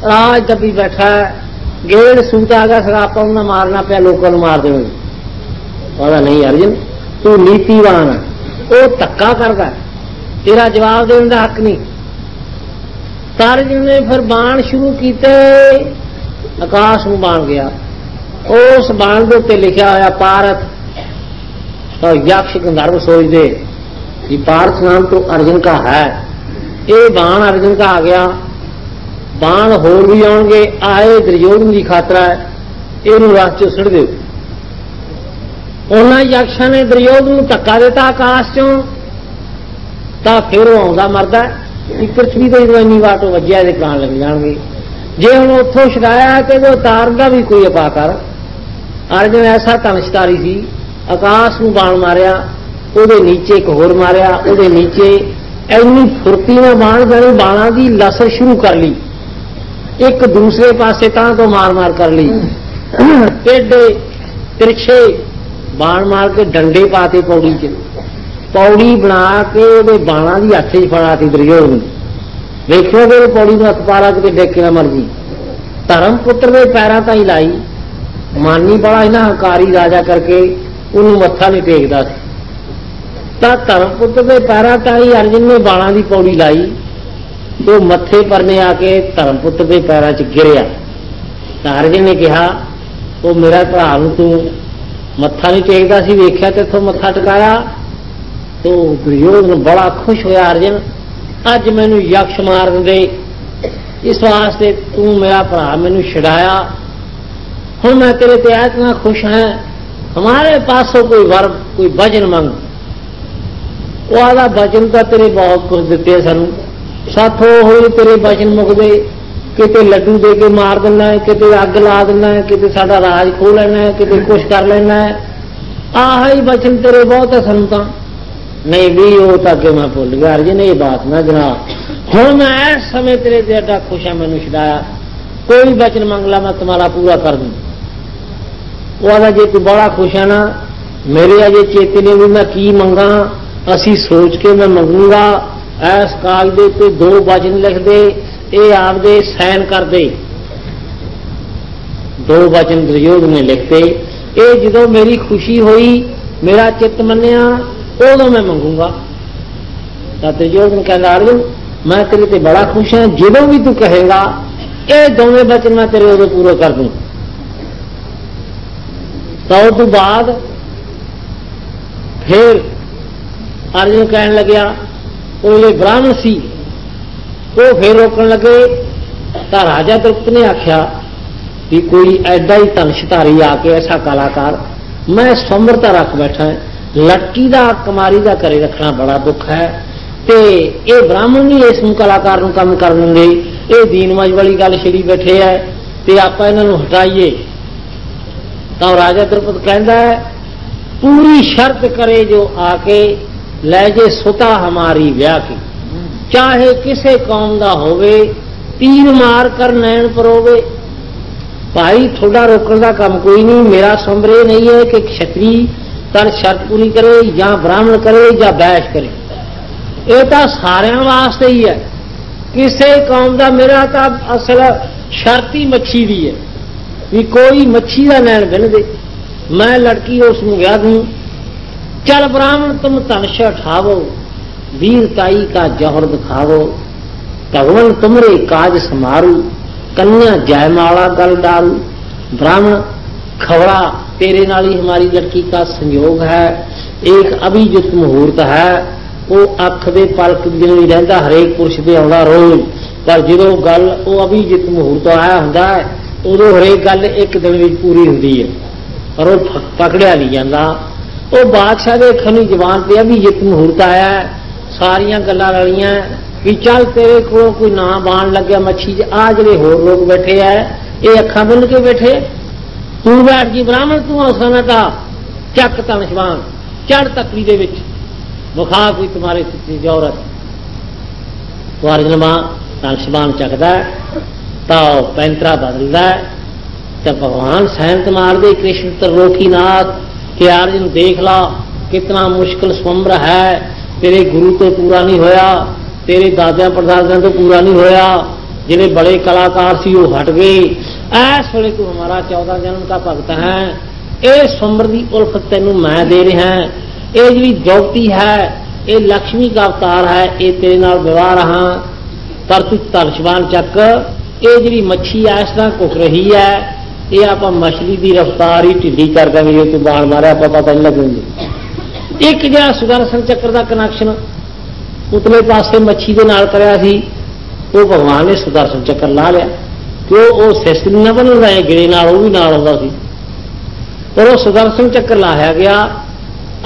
ਰਾਜ ਦੱਬੀ ਬੈਠਾ ਹੈ, ਗੇੜ ਸੂਤ ਆ ਗਿਆ ਸਰਾਪਾ ਉਹਨਾਂ ਮਾਰਨਾ ਪਿਆ, ਲੋਕਾਂ ਨੂੰ ਮਾਰ ਦੇਣਗੇ ਉਹਦਾ ਨਹੀਂ ਅਰਜੁਨ, ਤੂੰ ਨੀਤੀਵਾਨ ਹੈ, ਉਹ ਧੱਕਾ ਕਰਦਾ ਤੇਰਾ ਜਵਾਬ ਦੇਣ ਦਾ ਹੱਕ ਨਹੀਂ। ਤਾਰਜਨ ਨੇ ਫਿਰ ਬਾਣ ਸ਼ੁਰੂ ਕੀਤੇ, ਆਕਾਸ਼ ਨੂੰ ਬਾਣ ਗਿਆ। ਉਸ ਬਾਣ ਦੇ ਉੱਤੇ ਲਿਖਿਆ ਹੋਇਆ ਪਾਰਤ ਤਾਂ ਯਕਸ਼ ਗੰਧਰਵ ਸੋਚਦੇ कि पार्थ नाम तो अर्जुन का है ਇਹ ਬਾਣ ਅਰਜਨ ਦਾ ਆ ਗਿਆ ਬਾਣ ਹੋਰ ਵੀ ਆਉਣਗੇ ਆਏ ਦੁਰਯੋਧਨ ਦੀ ਖਾਤਰਾ ਹੈ ਇਹਨੂੰ ਰਾਸ ਚੋਂ ਸੁੱਟ ਦਿਓ ਉਹਨਾਂ ਯਕਸ਼ਾਂ ਨੇ ਦੁਰਯੋਧਨ ਨੂੰ ਧੱਕਾ ਦਿੱਤਾ ਆਕਾਸ਼ ਚੋਂ ਤਾਂ ਫਿਰ ਉਹ ਆਉਂਦਾ ਮਰਦਾ ਕਿ ਪ੍ਰਥਵੀ ਤੇ ਜਦੋਂ ਇੰਨੀ ਵਾਟ ਵੱਜਿਆ ਇਹਦੇ ਪ੍ਰਾਣ ਲੱਗ ਜਾਣਗੇ ਜੇ ਹੁਣ ਉੱਥੋਂ ਛਡਾਇਆ ਤੇ ਉਹ ਤਾਰਨ ਦਾ ਵੀ ਕੋਈ ਉਪਾਅ ਕਰ ਅਰਜਨ ਐਸਾ ਤਨਸ਼ਤਾਰੀ ਸੀ ਆਕਾਸ਼ ਨੂੰ ਬਾਣ ਮਾਰਿਆ ਉਹਦੇ ਨੀਚੇ ਇੱਕ ਹੋਰ ਮਾਰਿਆ, ਉਹਦੇ ਨੀਚੇ ਇੰਨੀ ਫੁਰਤੀ ਨਾਲ ਬਾਣ ਜਾਣੀ ਬਾਣਾਂ ਦੀ ਲਸਰ ਸ਼ੁਰੂ ਕਰ ਲਈ। ਇੱਕ ਦੂਸਰੇ ਪਾਸੇ ਤਾਂ ਤੋਂ ਮਾਰ ਮਾਰ ਕਰ ਲਈ। ਟੇਡੇ, ਤਿਰਛੇ, ਬਾਣ ਮਾਰ ਕੇ ਡੰਡੇ ਪਾਤੇ ਪੌੜੀ 'ਚ। ਪੌੜੀ ਬਣਾ ਕੇ ਉਹਦੇ ਬਾਣਾ ਦੀ ਹੱਥ 'ਚ ਫੜਾਤੀ ਦਰਯੋਗ ਨੂੰ। ਵੇਖਿਓ ਕਿ ਉਹ ਪੌੜੀ ਨੂੰ ਹੱਥ ਪਾਰਾ ਕਿਤੇ ਡੇਕੇ ਨਾ ਮਰਜ਼ੀ ਧਰਮ ਪੁੱਤਰ ਦੇ ਪੈਰਾਂ ਤਾਂ ਹੀ ਲਾਈ। ਮਾਨੀ ਬੜਾ ਇਹਨਾਂ ਹੰਕਾਰੀ ਰਾਜਾ ਕਰਕੇ ਉਹਨੂੰ ਮੱਥਾ ਨਹੀਂ ਟੇਕਦਾ ਸੀ। ਤਾਂ ਧਰਮ ਪੁੱਤਰ ਦੇ ਪੈਰਾਂ ਤਾਂ ਹੀ ਅਰਜਨ ਨੇ ਬਾਣਾ ਦੀ ਪੌੜੀ ਲਾਈ। ਤੇ ਉਹ ਮੱਥੇ ਪਰਨੇ ਆ ਕੇ ਧਰਮ ਪੁੱਤਰ ਦੇ ਪੈਰਾਂ 'ਚ ਗਿਰਿਆ। ਤਾਂ ਅਰਜਨ ਨੇ ਕਿਹਾ, ਉਹ ਮੇਰਾ ਭਰਾ ਨੂੰ ਤੂੰ ਮੱਥਾ ਨਹੀਂ ਟੇਕਦਾ ਸੀ, ਵੇਖਿਆ ਤੇ ਇੱਥੋਂ ਮੱਥਾ ਟਿਕਾਇਆ? ਤੋ ਦੁਰਯੋਧਨ ਬੜਾ ਖੁਸ਼ ਹੋਇਆ, ਅਰਜਨ, ਅੱਜ ਮੈਨੂੰ ਯਕਸ਼ ਮਾਰਨ ਦੇ। ਇਸ ਵਾਸਤੇ ਤੂੰ ਮੇਰਾ ਭਰਾ ਮੈਨੂੰ ਛਡਾਇਆ। ਹੁਣ ਮੈਂ ਤੇਰੇ ਤੇ ਇਤਨਾ ਖੁਸ਼ ਹਾਂ। ਹਮਾਰੇ ਪਾਸੋਂ ਕੋਈ ਵਰ, ਕੋਈ ਵਜਨ ਮੰਗ। ਉਹ ਆਦਾ ਭਜਨ ਤਾਂ ਤੇਰੇ ਬਹੁਤ ਕੁਝ ਦਿੱਤੇ ਸਾਨੂੰ। ਸਾਥੋਂ ਹੋਈ ਤੇਰੇ ਭਜਨ ਮੁਕਦੇ। ਕਿਤੇ ਲੱਡੂ ਦੇ ਕੇ ਮਾਰ ਦਿੰਦਾ ਹੈ, ਕਿਤੇ ਅੱਗ ਲਾ ਦਿੰਦਾ ਹੈ, ਕਿਤੇ ਸਾਡਾ ਰਾਜ ਖੋ ਲੈਣਾ ਹੈ, ਕਿਤੇ ਕੁਛ ਕਰ ਲੈਣਾ ਹੈ। ਆਹ ਹੀ ਬਚਨ ਤੇਰੇ ਬਹੁਤ ਹੈ ਸਾਨੂੰ ਤਾਂ। ਨਹੀਂ ਵੀ ਉਹ ਤਾਂ ਕਿ ਮੈਂ ਭੁੱਲ ਗਿਆ, ਅਰਜਨ, ਇਹ ਬਾਤ ਨਾ ਜਨਾਬ। ਹੁਣ ਮੈਂ ਇਸ ਸਮੇਂ ਤੇਰੇ ਤੇ ਅੱਡਾ ਖੁਸ਼ ਹਾਂ ਮੈਨੂੰ ਛਡਾਇਆ। ਕੋਈ ਬਚਨ ਮੰਗ ਲਾ, ਮੈਂ ਤੁਹਾਡਾ ਪੂਰਾ ਕਰ ਦੂੰ। ਉਹ ਆਦਾ ਜੇ ਤੂੰ ਬੜਾ ਖੁਸ਼ ਹੈ ਨਾ, ਮੇਰੇ ਅਜੇ ਚੇਤੇ ਨੇ ਵੀ ਮੈਂ ਕੀ ਮੰਗਾ। ਅਸੀਂ ਸੋਚ ਕੇ ਮੈਂ ਮੰਗੂਗਾ ਇਸ ਕਾਲ ਦੇ ਤੇ ਦੋ ਵਚਨ ਲਿਖਦੇ, ਇਹ ਆਪਦੇ ਸਾਈਨ ਕਰਦੇ। ਦੋ ਵਚਨ ਦੁਰਯੋਧ ਨੇ ਲਿਖਤੇ ਇਹ ਜਦੋਂ ਮੇਰੀ ਖੁਸ਼ੀ ਹੋਈ, ਮੇਰਾ ਚਿੱਤ ਮੰਨਿਆ, ਉਦੋਂ ਮੈਂ ਮੰਗੂਗਾ। ਤਾਂ ਦੁਰਯੋਧ ਨੇ ਕਹਿੰਦਾ, ਅਰਜੁਨ, ਮੈਂ ਤੇਰੇ ਤੇ ਬੜਾ ਖੁਸ਼ ਹਾਂ, ਜਦੋਂ ਵੀ ਤੂੰ ਕਹੇਗਾ, ਇਹ ਦੋਵੇਂ ਵਚਨ ਮੈਂ ਤੇਰੇ ਉਦੋਂ ਪੂਰੇ ਕਰ ਦੂੰ। ਤਾਂ ਉਹ ਤੋਂ ਬਾਅਦ ਫਿਰ ਅਰਜੁਨ ਕਹਿਣ ਲੱਗਿਆ ਉਹ ਜਿਹੜੇ ਬ੍ਰਾਹਮਣ ਸੀ। ਉਹ ਫੇਰ ਰੋਕਣ ਲੱਗੇ, ਤਾਂ ਰਾਜਾ ਦ੍ਰੁਪਦ ਨੇ ਆਖਿਆ ਵੀ ਕੋਈ ਐਡਾ ਹੀ ਧਨਸ਼ਧਾਰੀ ਆ ਕੇ ਐਸਾ ਕਲਾਕਾਰ, ਮੈਂ ਸਮਰਤਾ ਰੱਖ ਬੈਠਾ ਲੜਕੀ ਦਾ, ਕੁਮਾਰੀ ਦਾ ਘਰੇ ਰੱਖਣਾ ਬੜਾ ਦੁੱਖ ਹੈ। ਤੇ ਇਹ ਬ੍ਰਾਹਮਣ ਨਹੀਂ ਇਸ ਨੂੰ ਕਲਾਕਾਰ ਨੂੰ ਕੰਮ ਕਰਨ ਦਿੰਦੇ। ਇਹ ਦੀਨਮਾਜ ਵਾਲੀ ਗੱਲ ਛਿੜੀ ਬੈਠੇ ਹੈ। ਤੇ ਆਪਾਂ ਇਹਨਾਂ ਨੂੰ ਹਟਾਈਏ। ਤਾਂ ਉਹ ਰਾਜਾ ਦ੍ਰੁਪਦ ਕਹਿੰਦਾ ਹੈ, ਪੂਰੀ ਸ਼ਰਤ ਕਰੇ ਜੋ ਆ ਕੇ ਲੈ ਜੇ ਸੁਤਾ ਹਮਾਰੀ ਵਿਆਹ ਕੀ। ਚਾਹੇ ਕਿਸੇ ਕੌਮ ਦਾ ਹੋਵੇ, ਤੀਰ ਮਾਰ ਕਰ ਨੈਣ ਪਰੋਵੇ। ਭਾਈ ਥੋੜਾ ਰੋਕਣ ਦਾ ਕੰਮ ਕੋਈ ਨਹੀਂ, ਮੇਰਾ ਸੰਬਰੇ ਨਹੀਂ ਹੈ ਕਿ ਛਤਰੀ ਤਰ ਸ਼ਰਤ ਪੂਰੀ ਕਰੇ ਜਾਂ ਬ੍ਰਾਹਮਣ ਕਰੇ ਜਾਂ ਬੈਸ਼ ਕਰੇ। ਇਹ ਤਾਂ ਸਾਰਿਆਂ ਵਾਸਤੇ ਹੀ ਹੈ। ਕਿਸੇ ਕੌਮ ਦਾ ਮੇਰਾ ਤਾਂ ਅਸਲ ਸ਼ਰਤੀ ਮੱਛੀ ਦੀ ਹੈ। ਵੀ ਕੋਈ ਮੱਛੀ ਦਾ ਨੈਣ ਬਿਨ ਦੇ। ਮੈਂ ਲੜਕੀ ਉਸ ਨੂੰ ਵਿਆਹ ਦੂੰ ਚਲ ਬ੍ਰਾਹਮਣ ਤੁਮ ਧਨਸ਼ ਠਾਵੋ वीरताई का जौहर दिखावो भगवान तुमरे काज समारू कन्या जयमाला गल डारू ब्राह्मण खवड़ा तेरे नाल ही हमारी लड़की का संयोग है एक अभिजित मुहूर्त है ਉਹ ਅੱਖ ਦੇ ਪਲਕ ਦਿਨ ਹੀ ਰਹਿੰਦਾ ਹਰੇਕ ਪੁਰਸ਼ ਦੇ ਆਉਂਦਾ ਰੋਜ਼ ਪਰ ਜਦੋਂ ਗੱਲ ਉਹ ਅਭਿਜਿਤ ਮੁਹੂਰਤ ਆਇਆ ਹੁੰਦਾ ਹੈ ਉਦੋਂ ਹਰੇਕ ਗੱਲ ਇੱਕ ਦਿਨ ਵਿੱਚ ਪੂਰੀ ਹੁੰਦੀ ਹੈ ਪਰ ਉਹ ਫ- ਪਕੜਿਆ ਨਹੀਂ ਜਾਂਦਾ ਉਹ ਬਾਦਸ਼ਾਹ ਦੇ ਖਣੀ ਜਵਾਨ ਤੇ ਅਭਿਜਿਤ ਮੁਹੂਰਤ ਆਇਆ ਸਾਰੀਆਂ ਗੱਲਾਂ ਰਲੀਆਂ ਵੀ ਚੱਲ ਤੇਰੇ ਕੋਲ ਕੋਈ ਨਾਂ ਬਾਣ ਲੱਗਿਆ ਮੱਛੀ 'ਚ ਆ ਜਿਹੜੇ ਹੋਰ ਲੋਕ ਬੈਠੇ ਆ, ਇਹ ਅੱਖਾਂ ਬੰਨ ਕੇ ਬੈਠੇ। ਤੂੰ ਬੈਠ ਗਈ ਬ੍ਰਾਹਮਣ, ਤੂੰ ਹੌਸਲਾ ਨਾ ਚੱਕ ਤਨਸ਼ਵਾਨ ਚੜ ਤਕੜੀ ਦੇ ਵਿੱਚ। ਵਿਖਾ ਕੋਈ ਤੁਹਾਰੇ ਸਿੱਧੀ ਜੌਰਤ ਉਹ ਅਰਜਨ ਤਨਸ਼ਵਾਨ ਚੱਕਦਾ ਤਾਂ ਪੈਂਤਰਾ ਬਦਲਦਾ ਤੇ ਭਗਵਾਨ ਸੈਂਤ ਮਾਰਦੇ ਕ੍ਰਿਸ਼ਨ ਤਰਲੋਕੀਨਾਥ ਕਿ ਅਰਜਨ ਦੇਖ ਲਾ, ਕਿਤਨਾ ਮੁਸ਼ਕਲ ਸਵੰਬਰ ਹੈ। ਤੇਰੇ ਗੁਰੂ ਤੋਂ ਪੂਰਾ ਨਹੀਂ ਹੋਇਆ, ਤੇਰੇ ਦਾਦਿਆਂ ਪੜਦਾਦਿਆਂ ਤੋਂ ਪੂਰਾ ਨਹੀਂ ਹੋਇਆ। ਜਿਹੜੇ ਬੜੇ ਕਲਾਕਾਰ ਸੀ, ਉਹ ਹਟ ਗਏ। ਐਸ ਵੇਲੇ ਤੂੰ ਹਮਾਰਾ 14 ਜਨਮ ਦਾ ਭਗਤ ਹੈ। ਇਹ ਸਵੰਬਰ ਦੀ ਉਲਫਤ ਤੈਨੂੰ ਮੈਂ ਦੇ ਰਿਹਾ ਇਹ ਜਿਹੜੀ ਦੌਲਤੀ ਹੈ, ਇਹ ਲక్ష్ਮੀ ਦਾ ਅਵਤਾਰ ਹੈ, ਇਹ ਤੇਰੇ ਨਾਲ ਵਿਵਾਹ ਰਹਾ। ਪਰ ਤੂੰ ਧਰਸ਼ਵਾਨ ਚੱਕ। ਇਹ ਜਿਹੜੀ ਮੱਛੀ ਐ ਇਸ ਤਰ੍ਹਾਂ ਘੁੱਕ ਰਹੀ ਹੈ। ਇਹ ਆਪਾਂ ਮਛਲੀ ਦੀ ਰਫ਼ਤਾਰ ਹੀ ਢਿੱਲੀ ਕਰ ਦਾਂਗੇ ਜੇ ਤੂੰ ਬਾਣ ਮਾਰਿਆ ਆਪਾਂ ਪਤਾ ਨਹੀਂ ਲੱਗੂਗੀ ਇੱਕ ਜਿਹੜਾ ਸੁਦਰਸ਼ਨ ਚੱਕਰ ਦਾ ਕਨੈਕਸ਼ਨ ਉਤਲੇ ਪਾਸੇ ਮੱਛੀ ਦੇ ਨਾਲ ਕਰਿਆ ਸੀ, ਉਹ ਭਗਵਾਨ ਨੇ ਸੁਦਰਸ਼ਨ ਚੱਕਰ ਲਾ ਲਿਆ। ਕਿ ਉਹ ਸਿਸਟਮ ਨਾ ਬਣਦਾ ਹੈ ਗਿਰੇ ਨਾਲ, ਉਹ ਵੀ ਨਾਲ ਆਉਂਦਾ ਸੀ। ਪਰ ਉਹ ਸੁਦਰਸ਼ਨ ਚੱਕਰ ਲਾਇਆ ਗਿਆ।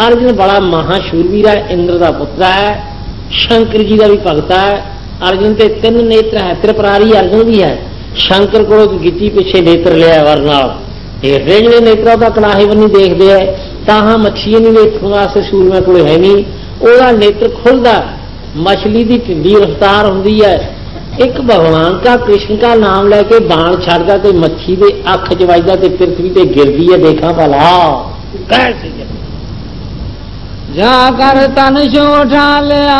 ਅਰਜਨ ਬੜਾ ਮਹਾਸ਼ੂਰਵੀਰ ਹੈ, ਇੰਦਰ ਦਾ ਪੁੱਤਰ ਹੈ, ਸ਼ੰਕਰ ਜੀ ਦਾ ਵੀ ਭਗਤ ਹੈ। ਅਰਜਨ ਤੇ ਤਿੰਨ ਨੇਤਰ ਹੈ ਤ੍ਰਿਪਰਾਰੀ ਅਰਜਨ ਵੀ ਹੈ। ਸ਼ੰਕਰ ਕੋਲੋਂ ਇੱਕ ਪਿੱਛੇ ਨੇਤਰ ਲਿਆ ਵਰ ਨਾਲ। ਦੇਖਦੇ ਜਿਹੜੇ ਨੇਤਰਾਂ ਦਾ ਕਲਾਹੀ ਬੰਨੀ ਦੇਖਦੇ ਐ। ਤਾਂ ਹਾਂ ਮੱਛੀ ਨਹੀਂ ਵੇਖਣ ਵਾਸਤੇ ਸੂਰਮੇ ਕੋਲੇ ਹੈ ਨਹੀਂ। ਉਹਦਾ ਨੇਤਰ ਖੁੱਲਦਾ। ਮਛਲੀ ਦੀ ਢਿੱਲੀ ਰਫ਼ਤਾਰ ਹੁੰਦੀ ਹੈ ਇੱਕ ਭਗਵਾਨ ਦਾ ਕ੍ਰਿਸ਼ਨ ਦਾ ਨਾਮ ਲੈ ਕੇ ਬਾਣ ਛੱਡਦਾ ਤੇ ਮੱਛੀ ਦੇ ਅੱਖ 'ਚ ਵੱਜਦਾ ਤੇ ਪ੍ਰithvi ਤੇ ਗਿਰਦੀ ਹੈ ਦੇਖਾਂ ਭਲਾ। ਕੈਸੇ ਜਾ ਕਰ ਤਨ ਛੋ ਠਾਲਿਆ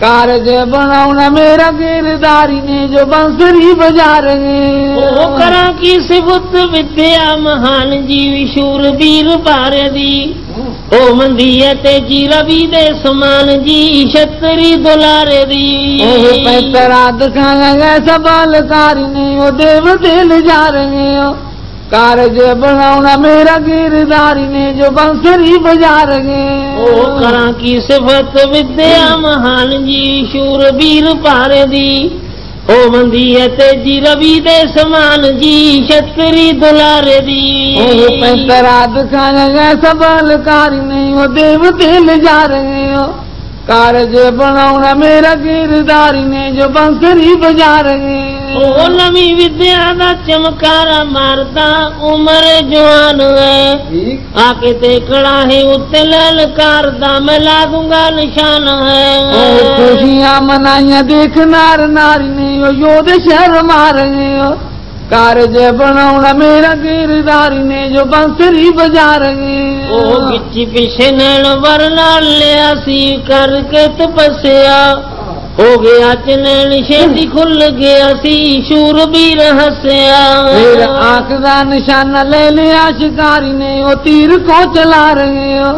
कार जे बनाउन मेरा गिरदारी ने जो बंसरी बजार ओ करा की सिबुत विद्या महान जी शूर वीर पार दी। ओ मंदी है ते जी रवि दे समान जी छतरी दुलार दी। ओ पैतरा दुखान गए सबाल कारी ने ओ देव दिल जा रहे हो। कारज जे बनाउना मेरा गिरदारी ने जो बंसरी बजार गे ओ करा की सिफत विद्या महान जी शूर वीर पार दी ओ बंदी है तेजी रवि दे समान जी छतरी दुलार दी ओ पैतरा दिखाने गए सबल कारी नहीं वो देव दिल जा रगे ओ कारज जे बनाउना मेरा गिरदारी ने जो बंसरी बजार गे ਉਹ ਨਵੀਂ ਵਿਦਿਆ ਦਾ ਚਮਕਾਰਾ ਮਾਰਦਾ ਉਮਰ ਜਵਾਨ ਹੈ। ਆ ਕੇ ਤੇ ਕੜਾਹੇ ਉੱਤੇ ਲਲਕਾਰਦਾ ਮੈਂ ਲਾ ਦੂੰਗਾ ਨਿਸ਼ਾਨ ਉਹ ਹੈ ਖੁਸ਼ੀਆਂ ਮਨਾਈਆਂ ਦੇਖ ਨਾਰ ਨਾਰੀ ਨੇ ਯੋਧ ਸ਼ਹਿਰ ਮਾਰੇ ਕਾਰਜ ਬਣਾਉਣਾ ਮੇਰਾ ਗਿਰਦਾਰੀ ਨੇ ਜੋ ਬੰਸਰੀ ਬਜਾ ਰਹੇ। ਉਹ ਗਿੱਚੀ ਪਿਛੇ ਨੈਣ ਵਰ ਨਾਲ ਲਿਆ ਸੀ ਕਰਕੇ ਤਪੱਸਿਆ। ਹੋ ਗਿਆ ਚਨੈਣ ਛੇਤੀ ਖੁੱਲ ਗਿਆ ਸੀ ਸ਼ੂਰ ਵੀਰ ਹੱਸਿਆ ਫਿਰ ਆਂਖ ਦਾ ਨਿਸ਼ਾਨਾ ਲੈ ਲਿਆ ਸ਼ਿਕਾਰੀ ਨੇ ਉਹ ਤੀਰ ਕੋ ਚਲਾ ਰਹੇ ਹੋ।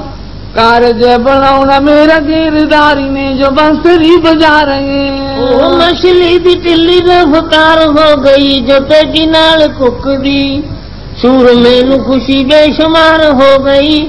ਕਾਰਜ ਬਣਾਉਣਾ ਮੇਰਾ ਗਿਰਦਾਰੀ ਨੇ ਜੋ ਬੰਸਰੀ ਬਜਾ ਰਹੇ ਉਹ। ਮਛਲੀ ਦੀ ਢਿੱਲੀ ਰਫਤਾਰ ਹੋ ਗਈ ਜੋ ਤੇਜੀ ਨਾਲ ਕੁੱਕਦੀ। ਸੂਰ ਮੈਨੂੰ ਖੁਸ਼ੀ ਬੇਸ਼ੁਮਾਰ ਹੋ ਗਈ।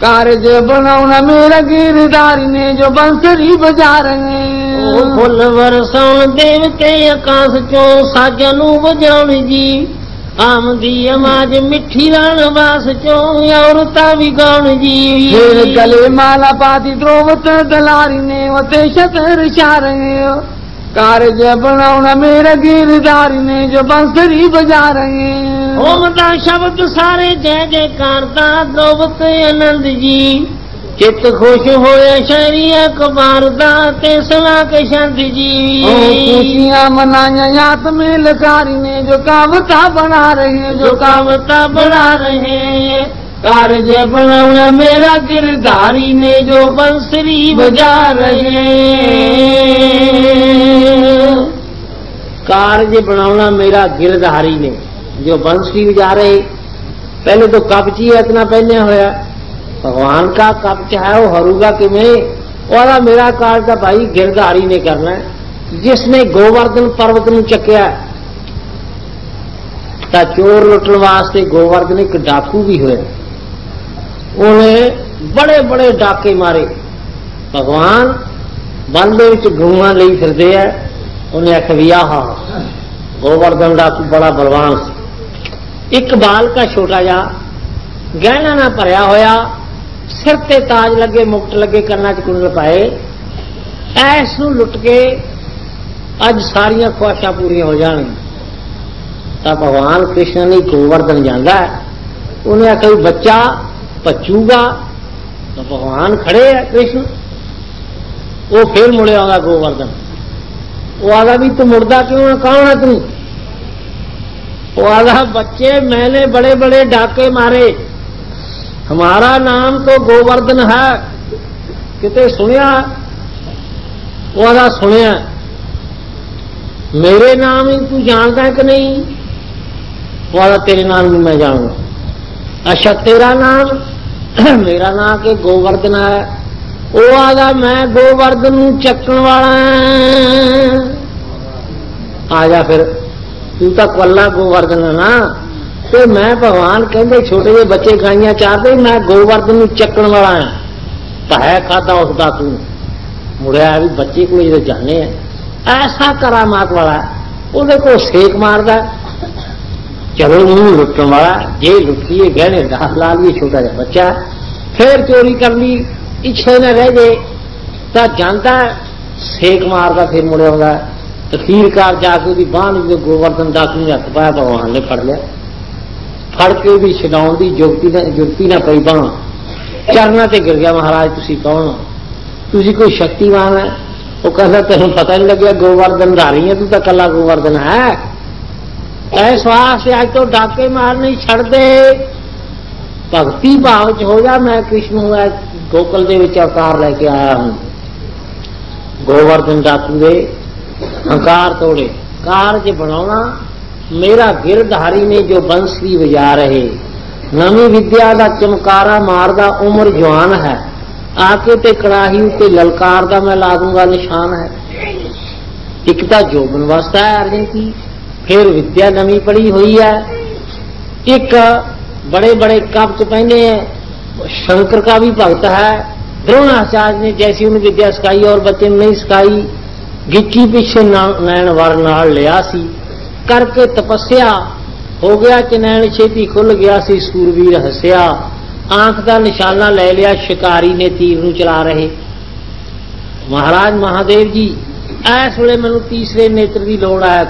कारज बनाउन मेरा गिरधारी ने जो बंसरी बजा रहे फुल वरसाउन देवते आकाश चो साजा नु बजाउन जी। आम दी अमाज मिठी रान वास चो और तावी गाउन जी। गले माला पाती द्रोवत दलारी ने वते शतर शारे कार्य बना में रगेदारी ने जो बंसरी बजा रहे ओम का शब्द आनंद जीित ख़ुश हुया शरी कुमार जी मन में लीने जो कावता बना रहे जो कावता बना रहे कार्य बनावना मेरा गिरधारी ने जो बंसरी बजा रहे कार्य बनावना मेरा गिरधारी ने जो बंसरी बजा रहे। पहले तो कपची इतना पहने होया। भगवान का कपच है, वो हरुगा कि मैं? और मेरा कार्य भाई गिरधारी ने करना है। जिसने गोवर्धन पर्वत में चकिया ता चोर लुटन वास्ते गोवर्धन एक डाकू भी हुए ਉਹਨੇ ਬੜੇ ਬੜੇ ਡਾਕੇ ਮਾਰੇ। ਭਗਵਾਨ ਵਨ ਦੇ ਵਿੱਚ ਗਊਆਂ ਲਈ ਫਿਰਦੇ ਆ। ਉਹਨੇ ਆਖਿਆ ਵੀ ਆਹ, ਗੋਵਰਧਨ ਡਾਕੂ ਬੜਾ ਬਲਵਾਨ ਸੀ। ਇੱਕ ਬਾਲਕਾ ਛੋਟਾ ਜਿਹਾ ਗਹਿਣਾ ਨਾ ਭਰਿਆ ਹੋਇਆ, ਸਿਰ ਤੇ ਤਾਜ ਲੱਗੇ, ਮੁਕਟ ਲੱਗੇ, ਕੰਨਾਂ 'ਚ ਕੁੰਡਲ ਪਾਏ। ਐਸ ਨੂੰ ਲੁੱਟ ਕੇ ਅੱਜ ਸਾਰੀਆਂ ਖੁਆਇਸ਼ਾਂ ਪੂਰੀਆਂ ਹੋ ਜਾਣਗੀਆਂ। ਤਾਂ ਭਗਵਾਨ ਕ੍ਰਿਸ਼ਨ ਲਈ ਗੋਵਰਧਨ ਜਾਂਦਾ। ਉਹਨੇ ਆਖਿਆ ਵੀ ਬੱਚਾ ਪਚੂਗਾ ਤਾਂ ਭਗਵਾਨ ਖੜੇ ਹੈ ਕ੍ਰਿਸ਼ਨ। ਉਹ ਫੇਰ ਮੁੜਿਆ ਆਉਂਦਾ ਗੋਵਰਧਨ। ਉਹ ਆਦਾ ਵੀ ਤੂੰ ਮੁੜਦਾ ਕਿਉਂ ਕੌਣ ਹੈ ਤੂੰ? ਉਹ ਆਦਾ ਬੱਚੇ, ਮੈਨੇ ਬੜੇ ਬੜੇ ਡਾਕੇ ਮਾਰੇ। ਹਮਾਰਾ ਨਾਮ ਤੋਂ ਗੋਵਰਧਨ ਹੈ। ਕਿਤੇ ਸੁਣਿਆ? ਉਹ ਆਦਾ ਸੁਣਿਆ। ਮੇਰੇ ਨਾਮ ਹੀ ਤੂੰ ਜਾਣਦਾ ਕਿ ਨਹੀਂ? ਉਹ ਆਦਾ ਤੇਰੇ ਨਾਮ ਨੂੰ ਮੈਂ ਜਾਣਦਾ ਅੱਛਾ, ਤੇਰਾ ਨਾਮ? ਮੇਰਾ ਨਾਮ ਕਿ ਗੋਵਰਧਨ ਹੈ। ਉਹ ਆਦਾ ਮੈਂ ਗੋਵਰਧਨ ਨੂੰ ਚੱਕਣ ਵਾਲਾ ਆ ਜਾ ਫਿਰ। ਤੂੰ ਤਾਂ ਕੱਲਾ ਗੋਵਰਧਨ ਹੈ ਨਾ। ਤੇ ਮੈਂ ਭਗਵਾਨ ਕਹਿੰਦੇ, ਛੋਟੇ ਜਿਹੇ ਬੱਚੇ ਗਾਈਆਂ ਚਾਰਦੇ, ਮੈਂ ਗੋਵਰਧਨ ਨੂੰ ਚੱਕਣ ਵਾਲਾ ਹਾਂ। ਭੈ ਖਾਦਾ ਉਸ ਦਾ ਤੂੰ। ਮੁੜਿਆ ਵੀ ਬੱਚੇ ਕੋਈ ਜਦੋਂ ਜਾਣੇ ਐ ਐਸਾ ਕਰਾਮਾਤ ਵਾਲਾ। ਉਹਦੇ ਕੋਲ ਸੇਕ ਮਾਰਦਾ। ਹੈ। ਚਲੋ ਨੂੰ ਲੁੱਟਣ ਵਾਲਾ ਜੇ ਲੁੱਟੀਏ ਗਹਿਣੇ ਦਸ ਲਾ ਲਈਏ ਛੋਟਾ ਜਿਹਾ ਬੱਚਾ ਫੇਰ ਚੋਰੀ ਕਰ ਲਈ ਇੱਛੇ ਨਾ ਰਹਿ ਜੇ ਤਾਂ ਜਾਂਦਾ ਹੈ, ਸੇਕ ਮਾਰਦਾ ਫਿਰ ਮੁੜ ਆਉਂਦਾ ਹੈ। ਅਖੀਰਕਾਰ ਜਾ ਕੇ ਉਹਦੀ ਬਾਂਹ ਨੂੰ ਜਦੋਂ ਗੋਵਰਧਨ ਦਾਸ ਨੂੰ ਹੱਥ ਪਾਇਆ ਭਗਵਾਨ ਨੇ ਫੜ ਲਿਆ ਫੜ ਕੇ ਵੀ ਛਡਾਉਣ ਦੀ ਜੁਗਤੀ ਨਾ ਜੁਗਤੀ ਨਾ ਪਈ ਬਾਂਹ ਚਰਨਾਂ ਤੇ ਗਿਰ ਗਿਆ ਮਹਾਰਾਜ ਤੁਸੀਂ ਕੌਣ ਹੋ ਤੁਸੀਂ ਕੋਈ ਸ਼ਕਤੀਵਾਨ ਹੈ ਉਹ ਕਹਿੰਦਾ ਤੈਨੂੰ ਪਤਾ ਨਹੀਂ ਲੱਗਿਆ ਗੋਵਰਧਨ ਧਾਰੀ ਹੈ ਤੂੰ ਤਾਂ ਕੱਲਾ ਗੋਵਰਧਨ ਅੱਜ ਤੋਂ ਡਾਕੇ ਮਾਰਨੇ ਛੱਡ ਦੇ। ਭਗਤੀ ਭਾਵ ਚ ਹੋ ਜਾ, ਮੈਂ ਕ੍ਰਿਸ਼ਨ ਹੋਇਆ ਗੋਕਲ ਦੇ ਵਿੱਚ ਅਵਤਾਰ ਲੈ ਕੇ ਆਇਆ ਹਾਂ। ਗੋਵਰਧਨ ਦਾਤੂ ਦੇ ਹੰਕਾਰ ਤੋੜੇ। ਕਾਰਜ ਬਣਾਉਣਾ ਮੇਰਾ ਗਿਰਧਾਰੀ ਨੇ ਜੋ ਬੰਸਰੀ ਵਜਾ ਰਹੇ। ਨਵੀਂ ਵਿਦਿਆ ਦਾ ਚਮਕਾਰਾ ਮਾਰਦਾ ਉਮਰ ਜਵਾਨ ਹੈ। ਆ ਕੇ ਤੇ ਕੜਾਹੀ ਉੱਤੇ ਲਲਕਾਰ ਦਾ ਮੈਂ ਲਾ ਦੂੰਗਾ ਨਿਸ਼ਾਨ ਹੈ। ਇੱਕ ਤਾਂ ਜੋਬਨ ਅਵਸਥਾ ਹੈ ਅਰਜਨ ਕੀ ਫਿਰ ਵਿਦਿਆ ਨਵੀਂ ਪੜੀ ਹੋਈ ਹੈ ਇੱਕ बड़े बड़े कवच पहने हैं शंकर का भी भक्त है द्रोणाचार्य ने जैसी उन्हें विद्या सिखाई और बच्चे ने नहीं सिखाई ਗਿੱਚੀ ਪਿੱਛੇ ਨਾ- ਨੈਣ ਵਰ ਨਾਲ ਲਿਆ ਸੀ ਕਰਕੇ ਤਪੱਸਿਆ ਹੋ ਗਿਆ ਕਿ ਨੈਣ ਛੇਤੀ ਖੁੱਲ ਗਿਆ ਸੀ ਸੂਰਵੀਰ ਹੱਸਿਆ ਆਂਖ ਦਾ ਨਿਸ਼ਾਨਾ ਲੈ ਲਿਆ ਸ਼ਿਕਾਰੀ ਨੇ ਤੀਰ ਨੂੰ ਚਲਾ ਰਹੇ ਮਹਾਰਾਜ ਮਹਾਦੇਵ ਜੀ ਇਸ ਵੇਲੇ ਮੈਨੂੰ ਤੀਸਰੇ ਨੇਤਰ ਦੀ ਲੋੜ ਹੈ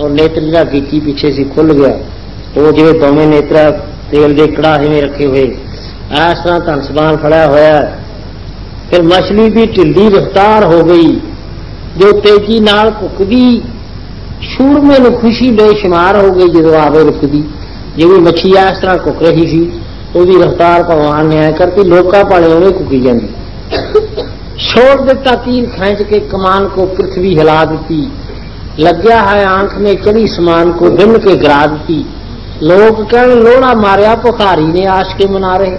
ਔਰ ਨੇਤਰੀ ਦਾ ਗੀਤੀ ਪਿੱਛੇ ਸੀ ਖੁੱਲ ਗਿਆ। ਉਹ ਜਿਵੇਂ ਦੋਵੇਂ ਨੇਤਰਾ ਤੇਲ ਦੇ ਕੜਾਹੇ ਵਿੱਚ ਰੱਖੇ ਹੋਏ, ਇਸ ਤਰ੍ਹਾਂ ਧਨਸਬਾਨ ਫੜਿਆ ਹੋਇਆ ਫਿਰ ਮਛਲੀ ਦੀ ਢਿੱਲੀ ਰਫਤਾਰ ਹੋ ਗਈ, ਜੋ ਤੇਜ਼ੀ ਨਾਲ ਭੁੱਕਦੀ ਸ਼ੂਰਮੇ ਨੂੰ ਖੁਸ਼ੀ ਬੇਸ਼ੁਮਾਰ ਹੋ ਗਈ ਜਦੋਂ ਆਵੇ ਰੁਕਦੀ ਜਿਵੇਂ ਮੱਛੀ ਇਸ ਤਰ੍ਹਾਂ ਕੁੱਕ ਰਹੀ ਸੀ ਉਹਦੀ ਰਫਤਾਰ ਭਗਵਾਨ ਨੇ ਐ ਕਰਤੀ, ਲੋਕਾਂ ਪਾਲੇ ਉਹਨੇ ਕੁੱਕੀ ਜਾਂਦੀ। ਛੋੜ ਦਿੱਤਾ ਤੀਰ ਖੈਂਚ ਕੇ ਕਮਾਨ ਕੋ ਪ੍ਰithvi ਹਿਲਾ ਦਿੱਤੀ। ਲੱਗਿਆ ਹੈ ਆਂਖ ਨੇ ਚੜੀ ਸਮਾਨ ਕੋ ਦਿਨ ਕੇ ਦਿੱਤੀ। ਲੋਕ ਕਹਿਣ ਲੋੜਾ ਮਾਰਿਆ, ਭੁਖਾਰੀ ਨੇ ਆਸ਼ਕੇ ਮਨਾ ਰਹੇ।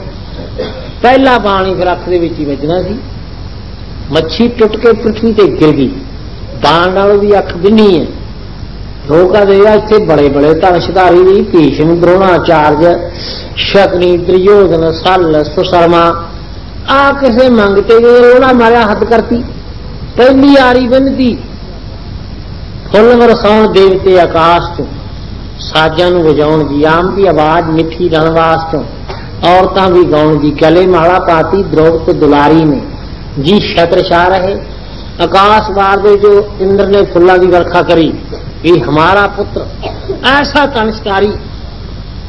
ਪਹਿਲਾ ਬਾਣੀ ਗ੍ਰੰਥ ਦੇ ਵਿੱਚ ਹੀ ਵੱਜਣਾ ਸੀ। ਮੱਛੀ ਟੁੱਟ ਕੇ ਪ੍ਰithvi ਤੇ ਗਿਰ ਗਈ। ਬਾਣ ਨਾਲ ਵੀ ਅੱਖ ਬਿੰਨੀ ਹੈ। ਲੋਕਾਂ ਦੇ ਇੱਥੇ ਬੜੇ ਬੜੇ ਧਨਸ਼ਧਾਰੀ ਵੀ ਭੀਸ਼ਮ ਦਰੋਣਾਚਾਰਜ ਸ਼ਕਨੀ ਤ੍ਰਿਯੋਗਨ ਸੱਲ, ਸੁਸ਼ਰਮਾ ਆ ਕਿਸੇ ਮੰਗਤੇ ਗਏ ਉਹਨਾਂ ਮਾਰਿਆ ਹੱਦ ਕਰਤੀ। ਪਹਿਲੀ ਆਰੀ ਬੰਦੀ ਫੁੱਲ ਵਰਸਾਉਣ ਦੇਵਤੇ ਆਕਾਸ਼ ਤੋਂ, ਸਾਜ਼ਾਂ ਨੂੰ ਵਜਾਉਣ ਦੀ ਆਮ ਦੀ ਆਵਾਜ਼ ਮਿੱਠੀ ਰਹਿਣ ਤੋਂ, ਔਰਤਾਂ ਵੀ ਗਾਉਣ ਦੀ ਗਲੇ ਮਾਲਾ ਪਾਤੀ ਦ੍ਰੋਗ ਦੁਲਾਰੀ ਨੇ। ਜੀ ਛਤਰ ਛਾ ਰਹੇ, ਆਕਾਸ਼ ਵਾਰ ਦੇ ਜੋ ਇੰਦਰ ਨੇ ਫੁੱਲਾਂ ਦੀ ਵਰਖਾ ਕਰੀ ਵੀ ਹਮਾਰਾ ਪੁੱਤਰ, ਐਸਾ ਤਨਸਕਾਰੀ,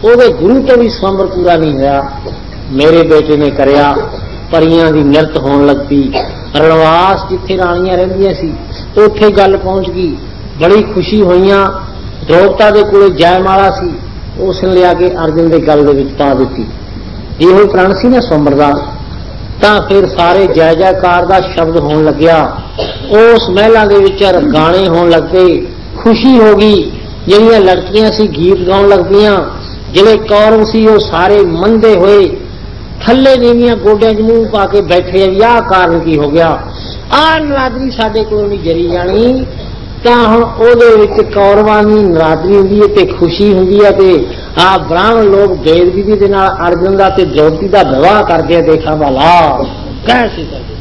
ਉਹਦੇ ਗੁਰੂ ਤੋਂ ਵੀ ਸਵੰਬਰ ਪੂਰਾ ਨਹੀਂ ਹੋਇਆ। ਮੇਰੇ ਬੇਟੇ ਨੇ ਕਰਿਆ, ਪਰੀਆਂ ਦੀ ਨਿਰਤ ਹੋਣ ਲੱਗੀ ਰਣਵਾਸ ਜਿੱਥੇ ਰਾਣੀਆਂ ਰਹਿੰਦੀਆਂ ਸੀ, ਉੱਥੇ ਗੱਲ ਪਹੁੰਚ ਗਈ। ਬੜੀ ਖੁਸ਼ੀ ਹੋਈਆਂ। ਦ੍ਰੋਪਤਾ ਦੇ ਕੋਲੇ ਜੈਮਾਲਾ ਸੀ। ਉਸ ਨੇ ਲਿਆ ਕੇ ਅਰਜਨ ਦੇ ਗਲ ਦੇ ਵਿੱਚ ਪਾ ਦਿੱਤੀ। ਇਹੋ ਪ੍ਰਣ ਸੀ ਨਾ ਸਵੰਬਰ ਦਾ ਤਾਂ ਫਿਰ ਸਾਰੇ ਜੈ ਜੈਕਾਰ ਦਾ ਸ਼ਬਦ ਹੋਣ ਲੱਗਿਆ। ਉਸ ਮਹਿਲਾਂ ਦੇ ਵਿੱਚ ਗਾਣੇ ਹੋਣ ਲੱਗੇ ਖੁਸ਼ੀ ਹੋ ਗਈ। ਜਿਹੜੀਆਂ ਲੜਕੀਆਂ ਸੀ, ਗੀਤ ਗਾਉਣ ਲੱਗ ਲੱਗਦੀਆਂ ਜਿਹੜੇ ਕੌਰਵ ਸੀ, ਉਹ ਸਾਰੇ ਮੰਦੇ ਹੋਏ ਥੱਲੇ ਨੀਵੀਆਂ ਗੋਡਿਆਂ 'ਚ ਮੂੰਹ ਪਾ ਕੇ ਬੈਠੇ ਆ ਵੀ ਆਹ ਕਾਰਨ ਕੀ ਹੋ ਗਿਆ? ਆਹ ਨਰਾਦਰੀ ਸਾਡੇ ਕੋਲ ਨਹੀਂ ਜਰੀ ਜਾਣੀ। ਤਾਂ ਹੁਣ ਉਹਦੇ ਵਿੱਚ ਕੌਰਵਾਂ ਦੀ ਨਰਾਜ਼ਗੀ ਹੁੰਦੀ ਹੈ ਤੇ ਖੁਸ਼ੀ ਹੁੰਦੀ ਹੈ ਤੇ ਆ ਬ੍ਰਾਹਮਣ ਲੋਕ ਬੇਦਬੀ ਦੇ ਨਾਲ ਅਰਜਨ ਦਾ ਤੇ ਦ੍ਰੋਪਦੀ ਦਾ ਵਿਵਾਹ ਕਰਦੇ ਦੇਖਾਂ ਵਾਲਾ। ਕੈਸੀ ਕਰਦੇ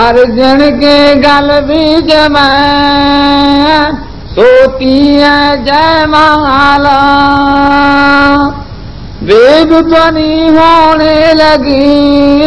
ਅਰਜਨ ਕੇ ਗੱਲ ਵੀ ਮੈਂ ਸੋਤੀ ਹੈ ਜੈ ਮਾਲਾ। ਵੇਦ ਧਨੀ ਹੋਣੇ ਲਗੀ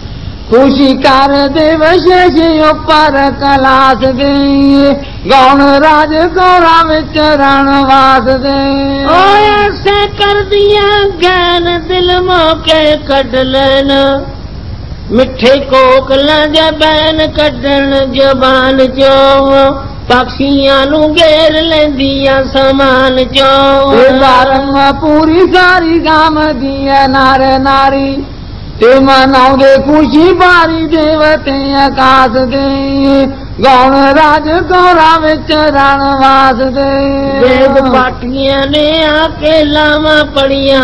ਖੁਸ਼ੀ ਕਰ ਦੇ ਵਸ਼ੇਸ਼ ਉਪਰ ਕਲਾਸ ਗਈ। ਗੌਣ ਰਾਜ ਗੌਰਾ ਵਿੱਚ ਰਣ ਵਾਸ ਦੇ ਓਏ ਸੇ ਕਰਦੀਆਂ ਗਿਆਨ ਦਿਲ ਮੋਕੇ ਕੱਢ ਲੈਣ। ਮਿੱਠੇ ਕੋਕਲਾਂ ਦੇ ਬੈਨ ਕੱਢਣ ਜ਼ਬਾਨ ਚੋਂ। ਪਕਸ਼ੀਆਂ ਨੂੰ ਘੇਰ ਲੈਂਦੀਆਂ ਸਮਾਨ ਚੋਂ। ਧਰਮ ਪੂਰੀ ਸਾਰੀ ਗਾਮ ਦੀਆਂ ਨਾਰ ਨਾਰੀ ਤੇ ਮਨਾਉਂਦੇ ਖੁਸ਼ੀ ਭਾਰੀ ਦੇਵਤੇ ਆਕਾਸ ਦੇ। ਗੌਣ ਰਾਜ ਗੌਰਾ ਵਿੱਚ ਰਣ ਵਾਸਦੇ ਵੇਦ ਪਾਟੀਆਂ ਨੇ ਆ ਕੇ ਲਾਵਾਂ ਪੜੀਆਂ।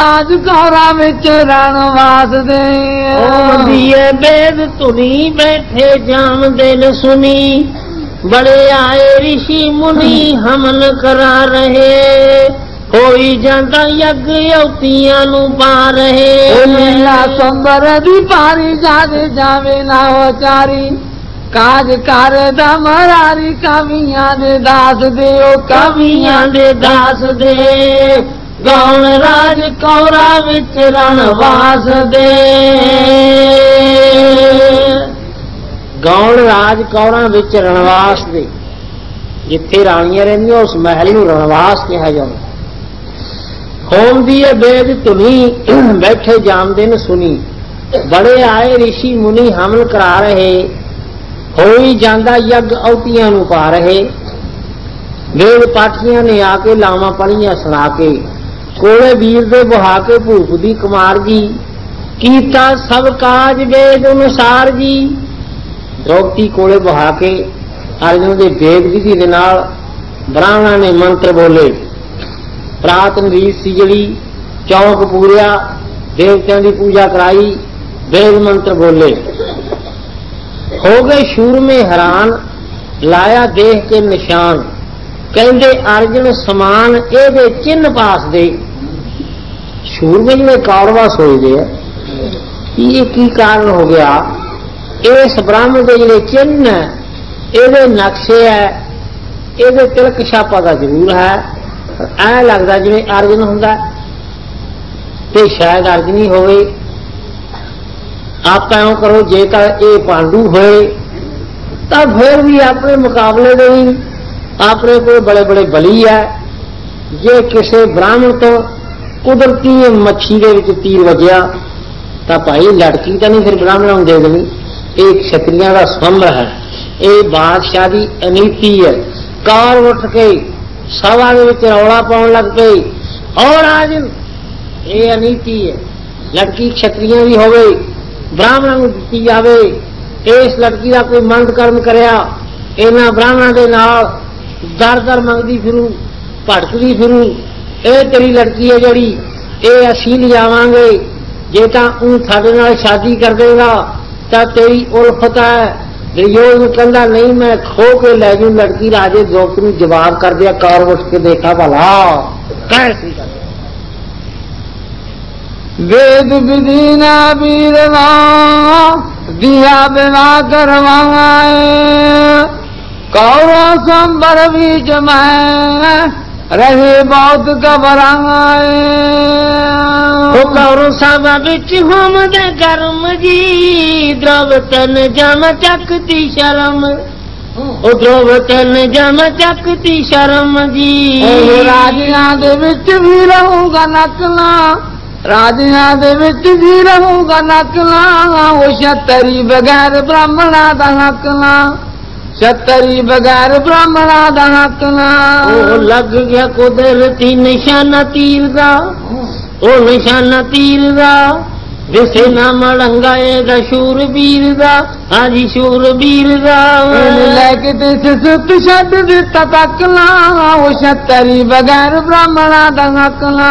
ਰਾਜ ਗੌਰਾ ਵਿੱਚ ਰਣ ਵਾਸਦੇ ਆਉਂਦੀਏ ਵੇਦ ਧੁਨੀ ਬੈਠੇ ਜਾਮਦੇ ਨ ਸੁਨੀ। ਬੜੇ ਆਏ ઋષਿ ਮੁਨੀ ਹਮਨ ਕਰਾ ਰਹੇ। ਹੋਈ ਜਾਂਦਾ ਯੱਗ ਯੌਤੀਆਂ ਨੂੰ ਪਾ ਰਹੇ। ਲੀਲਾ ਸੰਬਰ ਦੀ ਪਾਰੀ ਜਾਦ ਜਾਵੇ ਨਾ ਹੋ ਚਾਰੀ। ਕਾਜ ਕਰਦਾ ਮਰਾਰੀ ਕਵੀਆਂ ਦੇ ਦਾਸ ਦੇ ਉਹ ਕਵੀਆਂ ਦੇ ਦਾਸ ਦੇ। ਗੌਣ ਰਾਜ ਕੌਰਾ ਵਿੱਚ ਰਣ ਵਾਸਦੇ। ਗੌਣ ਰਾਜ ਕੌਰਾਂ ਵਿੱਚ ਰਣਵਾਸ ਦੇ ਜਿੱਥੇ ਰਾਣੀਆਂ ਰਹਿੰਦੀਆਂ, ਉਸ ਮਹਿਲ ਨੂੰ ਰਣਵਾਸ ਕਿਹਾ ਜਾਂਦਾ। ਹੋਮ ਦੀ ਇਹ ਬੇਦ ਧੁਨੀ ਬੈਠੇ ਜਾਮਦੇ ਨੇ ਸੁਣੀ ਬੜੇ ਆਏ ઋષਿ ਮੁਨੀ ਹਮਲ ਕਰਾ ਰਹੇ। ਹੋਈ ਜਾਂਦਾ ਯੱਗ ਔਤੀਆਂ ਨੂੰ ਪਾ ਰਹੇ। ਵੇਦ ਪਾਠੀਆਂ ਨੇ ਆ ਕੇ ਲਾਵਾਂ ਪੜੀਆਂ ਸੁਣਾ ਕੇ। ਕੋਲੇ ਵੀਰ ਦੇ ਬਹਾ ਕੇ ਭੂਪ ਦੀ ਕੁਮਾਰ ਜੀ, ਕੀਤਾ ਸਭ ਕਾਜ ਵੇਦ ਅਨੁਸਾਰ ਜੀ। ਦ੍ਰੋਪਦੀ ਕੋਲੇ ਬਹਾ ਕੇ ਅਰਜੁਨ ਦੇ ਵੇਦ ਵਿਧੀ ਦੇ ਨਾਲ ਬ੍ਰਾਹਮਣਾਂ ਨੇ ਮੰਤਰ ਬੋਲੇ। ਪ੍ਰਾਤ ਨਵੀਰ ਸੀ ਜਿਹੜੀ ਚੌਂਕ ਪੂਰਿਆ, ਦੇਵਤਿਆਂ ਦੀ ਪੂਜਾ ਕਰਾਈ, ਵੇਦ ਮੰਤਰ ਬੋਲੇ। ਹੋ ਗਏ ਸ਼ੂਰਮੇ ਹੈਰਾਨ, ਲਾਇਆ ਦੇਖ ਕੇ ਨਿਸ਼ਾਨ। ਕਹਿੰਦੇ ਅਰਜਨ ਸਮਾਨ ਇਹਦੇ ਚਿੰਨ ਪਾਸ ਦੇ। ਸ਼ੂਰਮੇ ਜਿਹੜੇ ਕੌਰਵਾ ਸੋਚਦੇ ਆ ਕਿ ਇਹ ਕੀ ਕਾਰਨ ਹੋ ਗਿਆ? ਇਸ ਬ੍ਰਾਹਮਣ ਦੇ ਜਿਹੜੇ ਚਿੰਨ ਇਹਦੇ ਨਕਸ਼ੇ ਹੈ, ਇਹਦੇ ਤਿਲਕ ਛਾਪਾ ਦਾ ਜ਼ਰੂਰ ਹੈ। ਐ ਲੱਗਦਾ ਜਿਵੇਂ ਅਰਜਨ ਹੁੰਦਾ। ਤੇ ਸ਼ਾਇਦ ਅਰਜਨ ਹੀ ਹੋਵੇ। ਆਪ ਇਉਂ ਕਰੋ ਜੇ ਤਾਂ ਇਹ ਪਾਂਡੂ ਹੋਏ, ਤਾਂ ਫਿਰ ਵੀ ਆਪਣੇ ਮੁਕਾਬਲੇ ਦੇ ਹੀ ਆਪਣੇ ਕੋਲ ਬੜੇ ਬੜੇ ਬਲੀ ਹੈ। ਜੇ ਕਿਸੇ ਬ੍ਰਾਹਮਣ ਤੋਂ ਕੁਦਰਤੀ ਮੱਛੀ ਦੇ ਵਿੱਚ ਤੀਰ ਵਜਿਆ, ਤਾਂ ਭਾਈ ਲੜਕੀ ਤਾਂ ਨਹੀਂ ਫਿਰ ਬ੍ਰਾਹਮਣਾਂ ਨੂੰ ਦੇ ਦੇਣੀ। ਇਹ ਖੱਤਰੀਆਂ ਦਾ ਸੰਭਰ ਹੈ। ਇਹ ਬਾਦਸ਼ਾਹ ਦੀ ਅਨੀਤੀ ਹੈ। ਕਾਰ ਉੱਠ ਕੇ ਸਭਾ ਦੇ ਵਿੱਚ ਰੌਲਾ ਪਾਉਣ ਲੱਗ ਪਈ। ਔਰ ਆਜ ਇਹ ਅਨੀਤੀ ਹੈ। ਲੜਕੀ ਛਤਰੀਆਂ ਦੀ ਹੋਵੇ, ਬ੍ਰਾਹਮਣਾਂ ਨੂੰ ਦਿੱਤੀ ਜਾਵੇ। ਇਸ ਲੜਕੀ ਦਾ ਕੋਈ ਮੰਦ ਕਰਮ ਕਰਿਆ, ਇਹਨਾਂ ਬ੍ਰਾਹਮਣਾਂ ਦੇ ਨਾਲ ਦਰ ਦਰ ਮੰਗਦੀ ਫਿਰੂ ਭਟਕਦੀ ਫਿਰੂ। ਇਹ ਤੇਰੀ ਲੜਕੀ ਹੈ ਜਿਹੜੀ, ਇਹ ਅਸੀਂ ਲਿਜਾਵਾਂਗੇ। ਜੇ ਤਾਂ ਉਹ ਸਾਡੇ ਨਾਲ ਸ਼ਾਦੀ ਕਰ ਦੇਗਾ ਤਾਂ ਤੇਰੀ ਉਲਫਤ ਹੈ। ਰਿਯੋਗ ਕਹਿੰਦਾ, ਨਹੀਂ, ਮੈਂ ਖੋ ਕੇ ਲੈ ਜੂ, ਲੜਕੀ ਰਾਜੇ ਜੋਤ ਨੂੰ ਜਵਾਬ ਕਰ ਦਿਆ ਕਾਰ, ਉੱਠ ਕੇ ਦੇਖਾ ਭਲਾ। ਕਹਿ ਸੀ ਵੇਦ ਵਿਦੀਨਾ ਵੀਰਵਾ ਦਿਆ ਬਿਨਾ ਕਰਵਾਏ कौरों संबर भी जमाए रहे बहुत घबराए। ओ कौरों साबा बिच हम दे गर्म जी द्रवतन जम चकती शर्म। ओ द्रवतन जम चकती शर्म जी। राजिया दे बिच भी रहूंगा नकला राजिया दे बिच भी रहूंगा नकला उस तरी बगैर ब्राह्मणा दा नकला। सतरी बगैर ब्राह्मणा दा हक ना। ओ लग गया कुदरती निशाना तीर दा। ओ निशाना तीर दा। जिसे ना मड़ंगा ए दा शूर वीर दा। हां जी शूर वीर दा। ओ लेके ते सुत छड़ दे तक ना ओ सतरी बगैर ब्राह्मणा दा हक ना।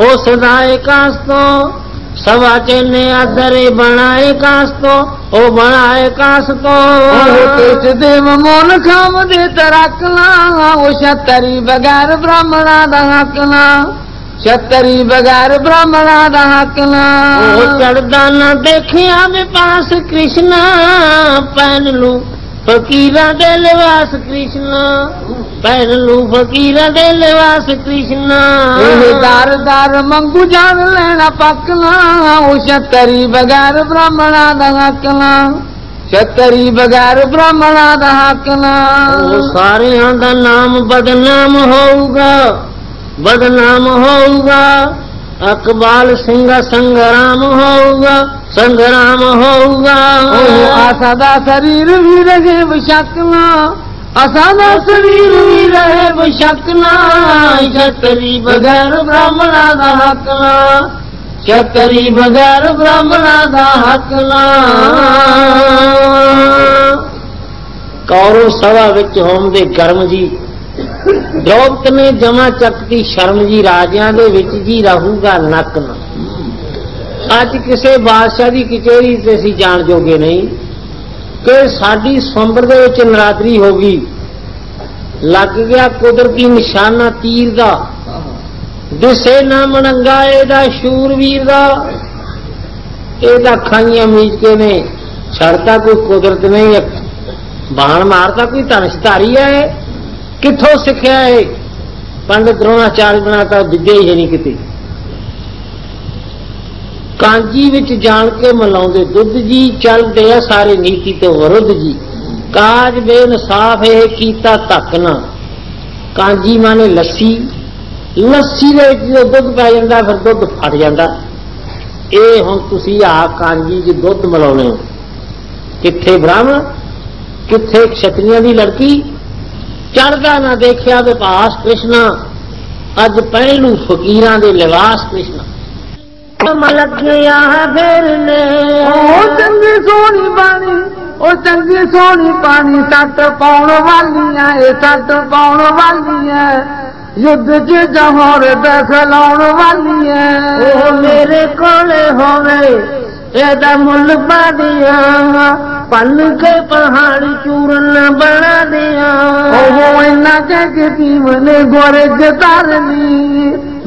ओ सदाए कास्तो सवा चेने अदरे बनाए कास्तो ओ बनाए कास्तो। तुच देव मोन खाम दे तराकला ओ शतरी बगैर ब्राह्मणा दहाकला शतरी बगैर ब्राह्मणा दहाकला ओ चढ़दा ना देखिया मे पास कृष्णा पहन लू फकीरा दिल वास कृष्णा। ਫਕੀਰਾਂ ਦੇ ਲਿਵਾਸ ਕ੍ਰਿਸ਼ਨਾ ਪਹਿਨ ਲੂ ਫਕੀਰਾਂ ਦੇ ਲਿਵਾਸ ਕ੍ਰਿਸ਼ਨਾ। ਇਹ ਦਰ ਦਰ ਮੰਗੂ ਜਾਣ ਲੈਣਾ ਪੱਕਣਾ ਉਹ ਛਤਰੀ ਬਗੈਰ ਬ੍ਰਾਹਮਣਾ ਦਾ ਹੱਕ ਨਾ ਛਤਰੀ ਬਗੈਰ ਬ੍ਰਾਹਮਣਾ ਦਾ ਹੱਕ ਨਾ ਉਹ ਸਾਰਿਆਂ ਦਾ ਨਾਮ ਬਦਨਾਮ ਹੋਊਗਾ ਬਦਨਾਮ ਹੋਊਗਾ। ਅਕਬਾਲ ਸਿੰਘ ਸੰਗਰਾਮ ਹੋਊਗਾ ਸੰਗਰਾਮ ਹੋਊਗਾ। ਉਹ ਆਸਾ ਦਾ ਸਰੀਰ ਵੀ ਰਹੇ ਬਸ਼ਕਣਾ ਆਸਾ ਸਰੀਰ ਵੀ ਰਹੇ ਬਸ਼ਕਣਾ ਛਤਰੀ ਬਗੈਰ ਬ੍ਰਾਹਮਣਾ ਦਾ ਹੱਕ ਨਾ। ਛਤਰੀ ਬਗੈਰ ਬ੍ਰਾਹਮਣਾ ਦਾ ਹੱਕ ਨਾ। ਕੌਰਵ ਸਭਾ ਵਿੱਚ ਹੋਮ ਦੇ ਗਰਮ ਜੀ ਦ੍ਰੋਪਤ ਨੇ ਜਮਾ ਚੱਕਤੀ ਸ਼ਰਮ ਜੀ, ਰਾਜਿਆਂ ਦੇ ਵਿੱਚ ਜੀ ਰਹੂਗਾ ਨੱਕ ਨਾ। ਅੱਜ ਕਿਸੇ ਬਾਦਸ਼ਾਹ ਦੀ ਕਚਹਿਰੀ ਤੇ ਅਸੀਂ ਜਾਣ ਜੋਗੇ ਨਹੀਂ। ਕਿ ਸਾਡੀ ਸੰਬਰ ਦੇ ਵਿੱਚ ਨਰਾਦਰੀ ਹੋ ਗਈ। ਲੱਗ ਗਿਆ ਕੁਦਰਤੀ ਨਿਸ਼ਾਨਾ ਤੀਰ ਦਾ। ਦਿਸੇ ਨਾ ਮਣੰਗਾ ਇਹਦਾ ਸ਼ੂਰਵੀਰ ਦਾ। ਇਹਦਾ ਖਾਈਆਂ ਮੀਚ ਕੇ ਨੇ। ਛੜਤਾ ਕੋਈ ਕੁਦਰਤ ਨਹੀਂ ਹੈ ਬਾਣ ਮਾਰਦਾ ਕੋਈ ਧਨਸ਼ਧਾਰੀ ਹੈ? ਕਿੱਥੋਂ ਸਿੱਖਿਆ ਹੈ ਪੰਡਤ ਦਰੋਣਾਚਾਰਜ ਬਣਾਤਾ ਵਿਦਿਆ ਹੀ ਹੈ ਨਹੀਂ ਕਿਤੇ। ਕਾਂਜੀ ਵਿੱਚ ਜਾਣ ਕੇ ਮਲਾਉਂਦੇ ਦੁੱਧ ਜੀ ਚੱਲਦੇ ਆ ਸਾਰੇ ਨੀਤੀ ਤੋਂ ਵਿਰੁੱਧ ਜੀ। ਕਾਜ ਬੇਇਨਸਾਫ਼ ਇਹ ਕੀਤਾ ਧੱਕ ਨਾ। ਕਾਂਜੀ ਮਾਨੇ ਲੱਸੀ ਲੱਸੀ ਦੇ ਵਿੱਚ ਜਦੋਂ ਦੁੱਧ ਪੈ ਜਾਂਦਾ, ਫਿਰ ਦੁੱਧ ਫਟ ਜਾਂਦਾ। ਇਹ ਹੁਣ ਤੁਸੀਂ ਆ ਕਾਂਜੀ 'ਚ ਦੁੱਧ ਮਿਲਾਉਣੇ ਹੋ। ਕਿੱਥੇ ਬ੍ਰਾਹਮਣ? ਕਿੱਥੇ ਛਤਰੀਆਂ ਦੀ ਲੜਕੀ? ਚੜਦਾ ਨਾ ਦੇਖਿਆ ਵਿਪਾਸ ਕ੍ਰਿਸ਼ਨਾ। ਅੱਜ ਪਹਿਲੂ ਫਕੀਰਾਂ ਦੇ ਲਿਵਾਸ ਕ੍ਰਿਸ਼ਨਾ। चंगी सोनी पानी सट पाउण वाली आहे सट पाउण वाली आहे युद्ध च जहर दखलाउण वाली है। मेरे कोले होवे एदा मुल बादिया पल के पहाड़ी चूरन बना दिया ओ इना के गोरे जतारनी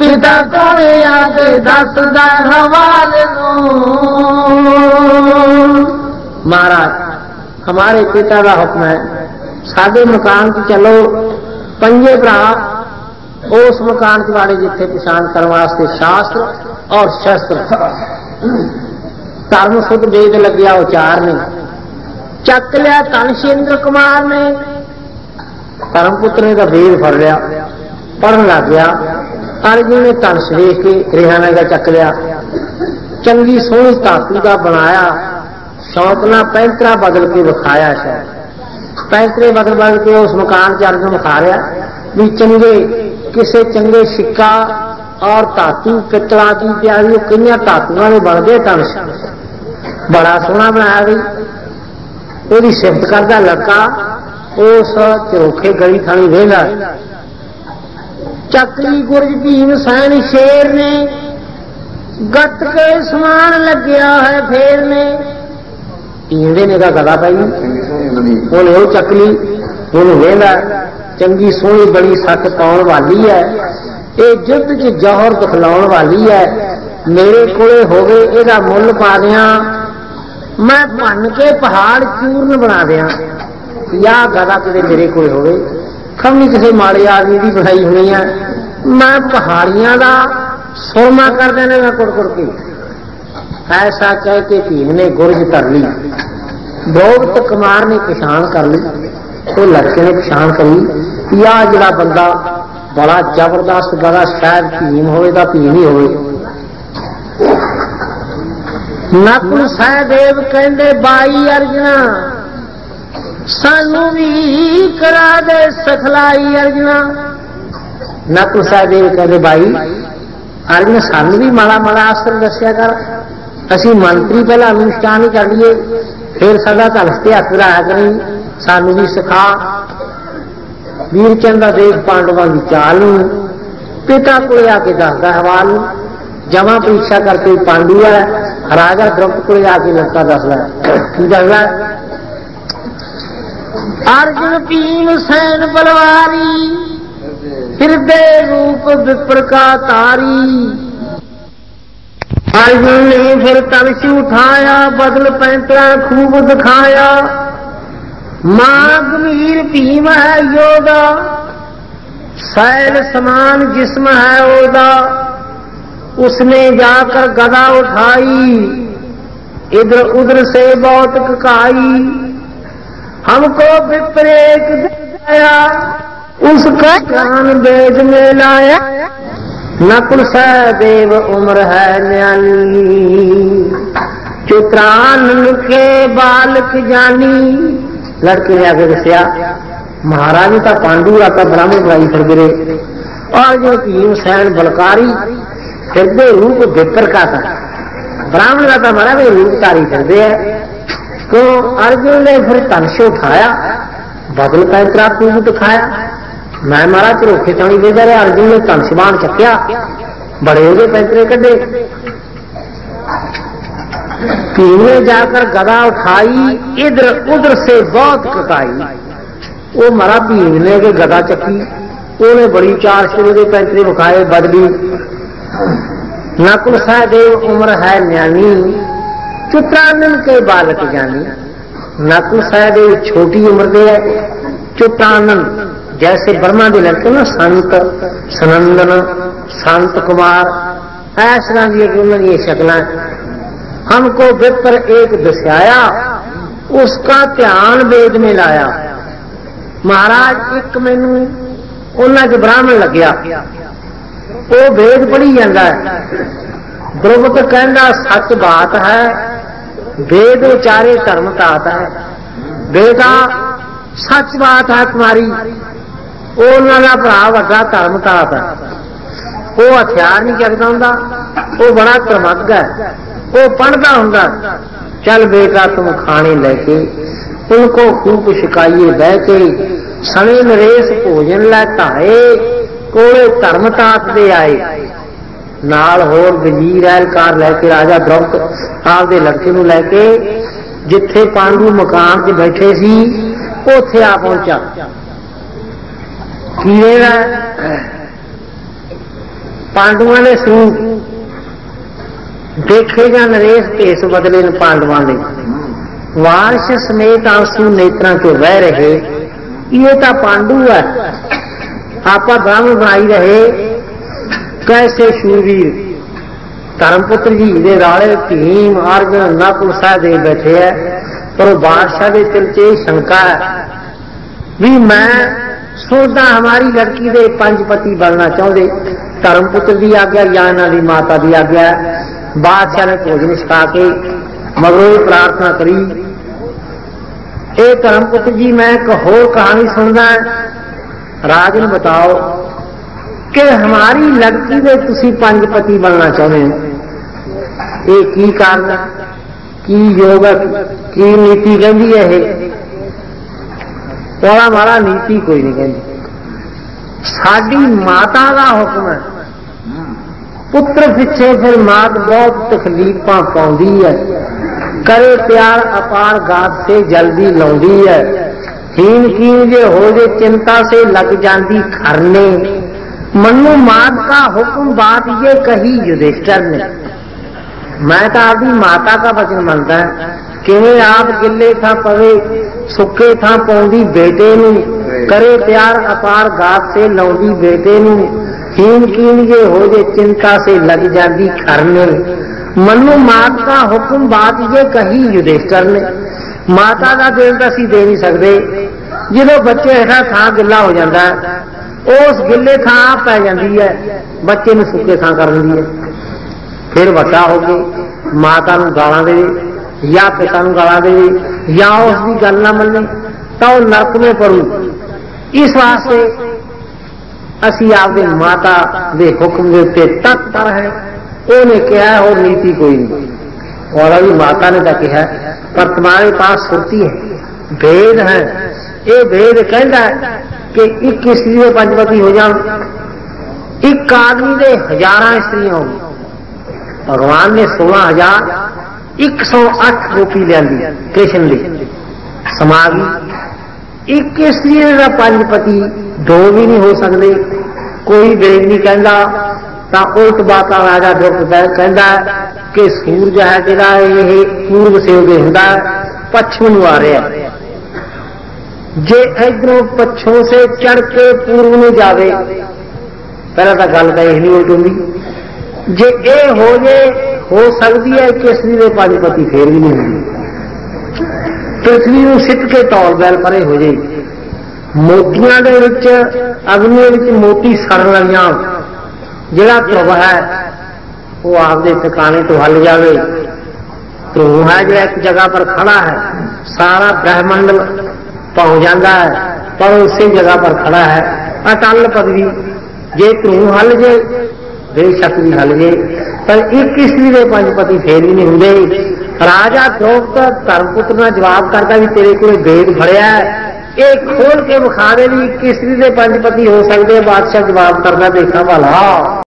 ਚੰਦਾ ਦੇਖ ਪਾਂਡਵਾਂ ਦੀ ਚਾਲ ਨੂੰ ਪਿਤਾ ਕੋਲੇ ਆ ਕੇ ਦੱਸਦਾ ਹਵਾਲ ਨੂੰ ਮਹਾਰਾਜ ਹਮਾਰੇ ਪਿਤਾ ਦਾ ਹੁਕਮ ਹੈ ਸਾਡੇ ਮਕਾਨ 'ਚ ਚਲੋ ਪੰਜੇ ਭਰਾ ਉਸ ਮਕਾਨ 'ਚ ਵਾੜੇ ਜਿੱਥੇ ਪਛਾਣ ਕਰਨ ਵਾਸਤੇ ਸ਼ਾਸਤਰ ਔਰ ਸ਼ਸਤਰ ਧਰਮ ਸੁਧ ਵੇਦ ਲੱਗਿਆ ਉਚਾਰ ਨੇ ਚੱਕ ਲਿਆ ਤਨਸ਼ੇਂਦਰ ਕੁਮਾਰ ਨੇ ਧਰਮ ਪੁੱਤਰ ਨੇ ਦਾ ਵੇਦ ਅਰਜੁਨ ਨੇ ਧਨਸ਼ ਵੇਖ ਕੇ ਰਿਹਾਨਾ ਦਾ ਚੱਕ ਲਿਆ। ਚੰਗੀ ਸੋਹਣੀ ਧਾਤੂ ਦਾ ਬਣਾਇਆ। ਸ਼ੌਕ ਨਾਲ ਪੈਂਤਰਾ ਬਦਲ ਕੇ ਵਿਖਾਇਆ ਸ਼ਾਇਦ ਪੈਂਤਰੇ ਬਦਲ ਬਦਲ ਕੇ ਉਸ ਮਕਾਨ 'ਚ ਅਰਜੁਨ ਵਿਖਾ ਰਿਹਾ। ਵੀ ਚੰਗੇ, ਕਿਸੇ ਚੰਗੇ ਸਿੱਕਾ ਔਰ ਧਾਤੂ, ਪਿੱਤਲਾਂ ਦੀ ਪਿਆਰੀ ਉਹ ਕਿੰਨੀਆਂ ਧਾਤੂਆਂ ਦੇ ਬਣਦੇ ਧਨਸ਼ ਬੜਾ ਸੋਹਣਾ ਬਣਾਇਆ ਵੀ ਉਹਦੀ ਸਿਫਤ ਕਰਦਾ ਲੜਕਾ। ਉਸ ਚਰੋਖੇ ਗਲੀ ਥਾਣੀ ਵੇਂਦਾ ਚੱਕਲੀ ਗੁਰਜ ਭੀਮ ਸੈਨ ਸ਼ੇਰ ਨੇ। ਗੱਤ ਕੇ ਸਮਾਨ ਲੱਗਿਆ ਹੈ ਫੇਰ ਨੇ। ਇਹਦੇ ਨੇ ਦਾ ਗਦਾ ਪਾਈ ਹੁਣ ਉਹ ਚੱਕਲੀ ਉਹਨੂੰ ਵੇਂਦਾ, ਚੰਗੀ ਸੋਹਣੀ ਬੜੀ ਸੱਤ ਪਾਉਣ ਵਾਲੀ ਹੈ। ਇਹ ਜੁੱਧ 'ਚ ਜੋਹਰ ਦਿਖਲਾਉਣ ਵਾਲੀ ਹੈ। ਮੇਰੇ ਕੋਲੇ ਹੋਵੇ ਇਹਦਾ ਮੁੱਲ ਪਾ ਦਿਆਂ। ਮੈਂ ਭੰਨ ਕੇ ਪਹਾੜ ਚੂਰਨ ਬਣਾ ਦਿਆਂ। ਯਾ ਗਦਾ ਕਿਤੇ ਮੇਰੇ ਕੋਲ ਹੋਵੇ। ਖਮਨੀ ਕਿਸੇ ਮਾੜੇ ਆਦਮੀ ਦੀ ਬਣਾਈ ਹੋਣੀ ਆ। ਮੈਂ ਪਹਾੜੀਆਂ ਦਾ ਸੁਰਮਾ ਕਰ ਦੇਣਾ ਮੈਂ ਕੁੜ ਕੁੜ ਕੇ। ਐਸਾ ਕਹਿ ਕੇ ਭੀਮ ਨੇ ਗੁਰਜ ਕਰ ਲਈ। ਬਹੁਤ ਕੁਮਾਰ ਨੇ ਪਛਾਣ ਕਰ ਲਈ। ਉਹ ਲੜਕੇ ਨੇ ਪਛਾਣ ਕਰੀ ਯਾ ਜਿਹੜਾ ਬੰਦਾ ਬੜਾ ਜ਼ਬਰਦਸਤ, ਬੜਾ ਸ਼ਾਇਦ ਭੀਮ ਹੋਵੇ ਤਾਂ ਭੀਮ ਹੀ ਹੋਵੇ। ਨਕਲ ਸਹਿਦੇਵ ਕਹਿੰਦੇ, ਬਾਈ ਅਰਜਨਾ ਸਾਨੂੰ ਵੀ ਕਰਾ ਦੇ ਸਖਲਾਈ ਅਰਜਨਾ। ਨਕਲ ਸਹਿਦੇਵ ਕਹਿੰਦੇ, ਬਾਈ, ਅਰਜਨ, ਸਾਨੂੰ ਵੀ ਮਾੜਾ ਮਾੜਾ ਆਸਰ ਦੱਸਿਆ ਕਰ। ਅਸੀਂ ਮੰਤਰੀ ਪਹਿਲਾਂ ਅਨੁਸ਼ਠਾਨ ਹੀ ਕਰ ਲਈਏ, ਫਿਰ ਸਾਡਾ ਧਨਸ ਹੱਥ ਰਾਇਆ ਕਰੀ, ਸਾਨੂੰ ਵੀ ਸਿਖਾ। ਵੀਰ ਕਹਿੰਦਾ ਦੇਖ ਪਾਂਡਵਾਂ ਦੀ ਚਾਲ ਨੂੰ, ਪਿਤਾ ਕੋਲੇ ਆ ਕੇ ਦੱਸਦਾ ਹਵਾਲ ਨੂੰ, ਜਮਾ ਪ੍ਰੀਖਿਆ ਕਰਕੇ ਪਾਂਡੂ ਹੈ, ਰਾਜਾ ਦ੍ਰੋਪਦ ਕੋਲੇ ਆ ਕੇ ਲੰਕਾ ਦੱਸਦਾ ਕੀ ਦੱਸਦਾ अर्जुन तीन सैन बलवारी, हृदय रूप विप्र का तारी। अर्जुन ने फिर तलसी उठाया, बदल पैंतरा खूब दिखाया। माँ गंभीर भीम है योदा सैल समान जिस्म है ओदा। उसने जाकर गदा उठाई इधर उधर से बहुत ककाई हमको विपरीत दिखाया। उसका ज्ञान वेद में लाया। नकुल सदैव उम्र है न्याली चुत्रान के बालक जानी। लड़के ने आगे दसिया महाराज का पांडु आता ब्राह्मण भाई फिर गिरे। और जो भीम सैन बलकारी, फिर रूप बेपर का। था ब्राह्मण का तो था महाराज रूपकारी फिर है। ਧਾਰੀ ਫਿਰਦੇ ਆ ਕੋ ਅਰਜੁਨ ਨੇ ਫਿਰ ਧਨਸ਼ ਉਠਾਇਆ ਬਦਲ ਪੈਂਤਰਾ ਖੂਬ ਦਿਖਾਇਆ ਮੈਂ ਮਾਰਾ ਝਰੋਖੇ ਤਾਣੀ ਦੇ ਰਿਹਾ ਅਰਜੁਨ ਨੇ ਧਨਸ਼ ਬਾਣ ਚੱਕਿਆ ਬੜੇ ਉਹਦੇ ਪੈਂਤਰੇ ਕੱਢੇ भीम ने जाकर गदा उठाई इधर उधर से बहुत कटाई ਉਹ ਮਰਾ ਭੀਮ ਨੇ ਕਿ ਗਦਾ ਚੱਕੀ ਉਹਨੇ ਬੜੀ ਚਾਰ ਸ਼ੁਰੂ ਦੇ ਪੈਂਤਰੇ ਵਿਖਾਏ ਬਦਲੀ ਨਕੁਲ ਸਹਦੇਵ ਉਮਰ ਹੈ ਨਿਆਣੀ ਚੁਤਰਾਨਨ ਕੇ ਬਾਲਕ ਜਾਨੀ ਨਕੁਲ ਸਹਦੇਵ ਛੋਟੀ ਉਮਰ ਦੇ ਹੈ ਚੁਤਰਾਨਨ ਜੈਸੇ ਬਰਮਾ ਦੇ ਲੜਕੇ ਨਾ ਸੰਤ ਸਨੰਦਨ ਸੰਤ ਕੁਮਾਰ ਇਸ ਤਰ੍ਹਾਂ ਦੀ ਉਹਨਾਂ ਦੀਆਂ ਸ਼ਕਲਾਂ हमको विप्र एक दस्याया उसका ध्यान वेद में लाया ਮਹਾਰਾਜ ਇੱਕ ਮੈਨੂੰ ਉਹਨਾਂ 'ਚ ਬ੍ਰਾਹਮਣ ਲੱਗਿਆ ਉਹ ਵੇਦ ਪੜ੍ਹੀ ਜਾਂਦਾ ਹੈ ਦ੍ਰੁਪਦ ਕਹਿੰਦਾ ਸੱਚ ਬਾਤ ਹੈ ਵੇਦ ਉਚਾਰੇ ਧਰਮ ਤਾਤ ਹੈ ਬੇਟਾ ਸੱਚ ਬਾਤ ਹੈ ਤੁਹਾਡੀ ਉਹ ਉਹਨਾਂ ਦਾ ਭਰਾ ਵੱਡਾ ਧਰਮ ਤਾਤ ਹੈ ਉਹ ਹਥਿਆਰ ਨਹੀਂ ਚੱਕਦਾ ਹੁੰਦਾ ਉਹ ਬੜਾ ਧਰਮੱਗ ਹੈ ਉਹ ਪੜਦਾ ਹੁੰਦਾ ਚੱਲ ਬੇਟਾ ਤੁਮ ਖਾਣੇ ਲੈ ਕੇ उनको खूब शिकाइए बह के सने नरेश भोजन लै धाए कोले धर्म ताक दे आए ਨਾਲ ਹੋਰ ਵਜ਼ੀਰ ਅਹਿਲਕਾਰ ਲੈ ਕੇ, ਰਾਜਾ ਦ੍ਰੋਪਦ ਆਪਦੇ ਲੜਕੇ ਨੂੰ ਲੈ ਕੇ ਜਿੱਥੇ ਪਾਂਡੂ ਮਕਾਨ 'ਚ ਬੈਠੇ ਸੀ, ਉੱਥੇ ਆ ਪਹੁੰਚਾ। ਕੀੜੇ ਦਾ ਪਾਂਡੂਆਂ ਦੇ ਸਰੂਪ ਦੇਖੇ ਜਾਂ ਨਰੇਸ਼ ਭੇਸ ਬਦਲੇ ਨੇ ਪਾਂਡਵਾਂ ਦੇ। ਵਾਰਸ਼ ਸਮੇਤ ਆਂਸੂ ਨੇਤਰਾਂ ਤੋਂ ਵਹਿ ਰਹੇ। ਇਹ ਤਾਂ ਪਾਂਡੂ ਹੈ। ਆਪਾਂ ਬ੍ਰਾਹਮਣ ਬਣਾਈ ਰਹੇ। ਕੈਸੇ ਸ਼ੂਰਵੀਰ? ਧਰਮਪੁੱਤਰ ਜੀ ਦੇ ਰਾਲੇ ਭੀਮ ਅਰਜਨ ਨਕੁਲ ਸਾਹਿਬ ਬੈਠੇ ਹੈ ਪਰ ਉਹ ਬਾਦਸ਼ਾਹ ਦੇ ਦਿਲ 'ਚ ਇਹ ਸ਼ੰਕਾ ਹੈ ਵੀ ਮੈਂ ਸੋਚਦਾ ਹਮਾਰੀ ਲੜਕੀ ਦੇ ਪੰਜ ਪਤੀ ਬਣਨਾ ਚਾਹੁੰਦੇ, ਧਰਮਪੁੱਤਰ ਦੀ ਆਗਿਆ ਜਾਂ ਇਹਨਾਂ ਦੀ ਮਾਤਾ ਦੀ ਆਗਿਆ ਬਾਦਸ਼ਾਹ ਨੇ ਭੋਜਨ ਛਕਾ ਕੇ ਮਗਰੋਂ ਪ੍ਰਾਰਥਨਾ ਕਰੀ ਇਹ ਧਰਮਪੁੱਤ ਜੀ, ਮੈਂ ਇੱਕ ਹੋਰ ਕਹਾਣੀ ਸੁਣਦਾ ਰਾਜ ਨੂੰ ਬਤਾਓ ਕਿ ਹਮਾਰੀ ਲੜਕੀ ਦੇ ਤੁਸੀਂ ਪੰਜ ਪਤੀ ਬਣਨਾ ਚਾਹੁੰਦੇ ਹੋ ਇਹ ਕੀ ਕਾਰਨ ਹੈ? ਕੀ ਯੋਗ ਹੈ? ਕੀ ਨੀਤੀ ਕਹਿੰਦੀ ਹੈ ਇਹ ਉਹਦਾ ਮਾਰਾ ਨੀਤੀ ਕੋਈ ਨਹੀਂ ਕਹਿੰਦੀ ਸਾਡੀ ਮਾਤਾ ਦਾ ਹੁਕਮ ਹੈ ਪੁੱਤਰ ਪਿੱਛੇ ਫਿਰ ਮਾਤ ਬਹੁਤ ਤਕਲੀਫਾਂ ਪਾਉਂਦੀ ਹੈ ਕਰੇ ਪਿਆਰ ਅਪਾਰ ਗਾਤ ਸੇ ਜਲਦੀ ਲਾਉਂਦੀ ਹੈ ਹੀਨ ਕੀਨ ਜੇ ਹੋ ਜੇ ਚਿੰਤਾ ਸੇ ਲੱਗ ਜਾਂਦੀ ਖਰਨੇ ਮਨੂ ਮਾਤ का हुक्म बात ये कही युधिष्ठर ने मैं तो आपकी माता का वचन मानता है ਕਿਵੇਂ ਆਪ ਗਿੱਲੇ ਥਾਂ ਪਵੇ ਸੁੱਕੇ ਥਾਂ ਪਾਉਂਦੀ ਬੇਟੇ ਨੂੰ ਕਰੇ ਪਿਆਰ ਅਪਾਰ ਗਾਤ ਸੇ ਲਾਉਂਦੀ ਬੇਟੇ ਨੂੰ ਹੀਨ ਕੀਨ ਜੇ ਹੋ ਜੇ ਚਿੰਤਾ ਸੇ ਲੱਗ ਜਾਂਦੀ ਖਰਨੇ ਮਨੂ ਮਾਤ ਦਾ ਹੁਕਮ ਬਾਤ ਜੇ ਕਹੀ ਯੁਧਿਸ਼ਟਰ ਨੇ ਮਾਤਾ ਦਾ ਦਿਲ ਤਾਂ ਅਸੀਂ ਦੇ ਨਹੀਂ ਸਕਦੇ ਜਦੋਂ ਬੱਚੇ ਹੇਠਾਂ ਥਾਂ ਗਿੱਲਾ ਹੋ ਜਾਂਦਾ ਹੈ, ਉਸ ਗਿੱਲੇ ਥਾਂ ਆਪ ਪੈ ਜਾਂਦੀ ਹੈ ਬੱਚੇ ਨੂੰ ਸੁੱਕੇ ਥਾਂ ਕਰ ਦਿੰਦੀ ਹੈ ਫਿਰ ਵੱਡਾ ਹੋ ਕੇ ਮਾਤਾ ਨੂੰ ਗਾਲਾਂ ਦੇਵੇ ਜਾਂ ਪਿਤਾ ਨੂੰ ਗਾਲਾਂ ਦੇਵੇ ਜਾਂ ਉਸ ਦੀ ਗੱਲ ਨਾ ਮੰਨੇ ਤਾਂ ਉਹ ਨਰਕ ਵਿੱਚ ਪੜੂ ਇਸ ਵਾਸਤੇ ਅਸੀਂ ਆਪਦੇ ਮਾਤਾ ਦੇ ਹੁਕਮ ਦੇ ਉੱਤੇ ਤਤਪਰ ਹੈ ਉਹਨੇ ਕਿਹਾ ਉਹ ਨੀਤੀ ਕੋਈ ਨਹੀਂ और अभी माता ने क्या कहा पर तुम्हारे पास सुरती है भेद है ਇਹ ਵੇਦ ਕਹਿੰਦਾ ਕਿ ਇੱਕ ਇਸਤਰੀ ਦੇ ਪੰਜ ਪਤੀ ਹੋ ਜਾਣ। ਇੱਕ ਆਦਮੀ ਦੇ ਹਜ਼ਾਰਾਂ ਇਸਤਰੀਆਂ ਹੋਣ। ਭਗਵਾਨ ਨੇ 16000 108 ਰੂਪੀ ਲਿਆਂਦੀ, ਕ੍ਰਿਸ਼ਨ ਲਈ ਸਮਾਗੀ ਇੱਕ ਇਸਤਰੀ ਦਾ ਪੰਜ ਪਤੀ ਦੋ ਵੀ ਨਹੀਂ ਹੋ ਸਕਦੇ। ਕੋਈ ਵੇਦ ਨਹੀਂ ਕਹਿੰਦਾ। ਤਾਂ ਉਲਟ ਬਾਤਾਂ ਰਾਜਾ ਦੁਰਗ ਕਹਿੰਦਾ ਕਿ ਸੂਰਜ ਹੈ ਜਿਹੜਾ, ਇਹ ਪੂਰਬ ਸੇ ਉਗੇ ਹੁੰਦਾ ਪੱਛਮ ਨੂੰ ਆ ਰਿਹਾ। ਜੇ ਇਧਰੋਂ ਪੱਛੋਂ ਸੇ ਚੜ ਕੇ ਪੂਰਬ ਨੂੰ ਜਾਵੇ, ਪਹਿਲਾਂ ਤਾਂ ਗੱਲ ਤਾਂ ਇਹ ਨਹੀਂ ਉਲਟ ਹੁੰਦੀ। ਜੇ ਇਹ ਹੋ ਜੇ, ਹੋ ਸਕਦੀ ਹੈ ਕੇਸਰੀ ਦੇ ਪੰਜ ਪਤੀ ਫੇਰ ਵੀ ਨਹੀਂ ਹੁੰਦੀ ਪ੍ਰਿਥਵੀ ਨੂੰ ਸਿੱਟ ਕੇ ਤੌਲ ਬੈਲ ਪਰੇ ਹੋ ਜੇ। ਮੋਤੀਆਂ ਦੇ ਵਿੱਚ ਅਗਨੀ ਵਿੱਚ ਮੋਤੀ ਸੜਨ ਵਾਲੀਆਂ ਜਿਹੜਾ ਧਰੁਵ ਹੈ, ਉਹ ਆਪਦੇ ਟਿਕਾਣੇ ਤੋਂ ਹੱਲ ਜਾਵੇ। ਧਰੁਵ ਹੈ ਜਿਹੜਾ ਇੱਕ ਜਗ੍ਹਾ ਪਰ ਖੜਾ ਹੈ। ਸਾਰਾ ਬ੍ਰਹਿਮੰਡ ਪਹੁੰਚ ਜਾਂਦਾ ਹੈ, ਪਰ ਉਸੇ ਜਗ੍ਹਾ ਪਰ ਖੜਾ ਹੈ। ਅਟਲ ਪਦਵੀ, ਜੇ ਤੂੰ ਹੱਲ ਜੇ, ਬੇਸ਼ੱਕ ਵੀ ਹੱਲ ਜੇ। ਪਰ ਇੱਕ ਇਸਤਰੀ ਦੇ ਪੰਜ ਪਤੀ ਫੇਰ ਵੀ ਨਹੀਂ ਹੁੰਦੇ। ਰਾਜਾ ਦ੍ਰੋਪਦ ਧਰਮਪੁੱਤਰ ਨਾਲ ਜਵਾਬ ਕਰਦਾ ਵੀ ਤੇਰੇ ਕੋਲੇ ਵੇਦ ਫੜਿਆ ਹੈ। ਇਹ ਖੋਲ ਕੇ ਵਿਖਾ ਦੇ ਵੀ ਇੱਕ ਇਸਤਰੀ ਦੇ ਪੰਜ ਪਤੀ ਹੋ ਸਕਦੇ ਬਾਦਸ਼ਾਹ ਜਵਾਬ ਕਰਦਾ, ਦੇਖਾਂ ਭਲਾ।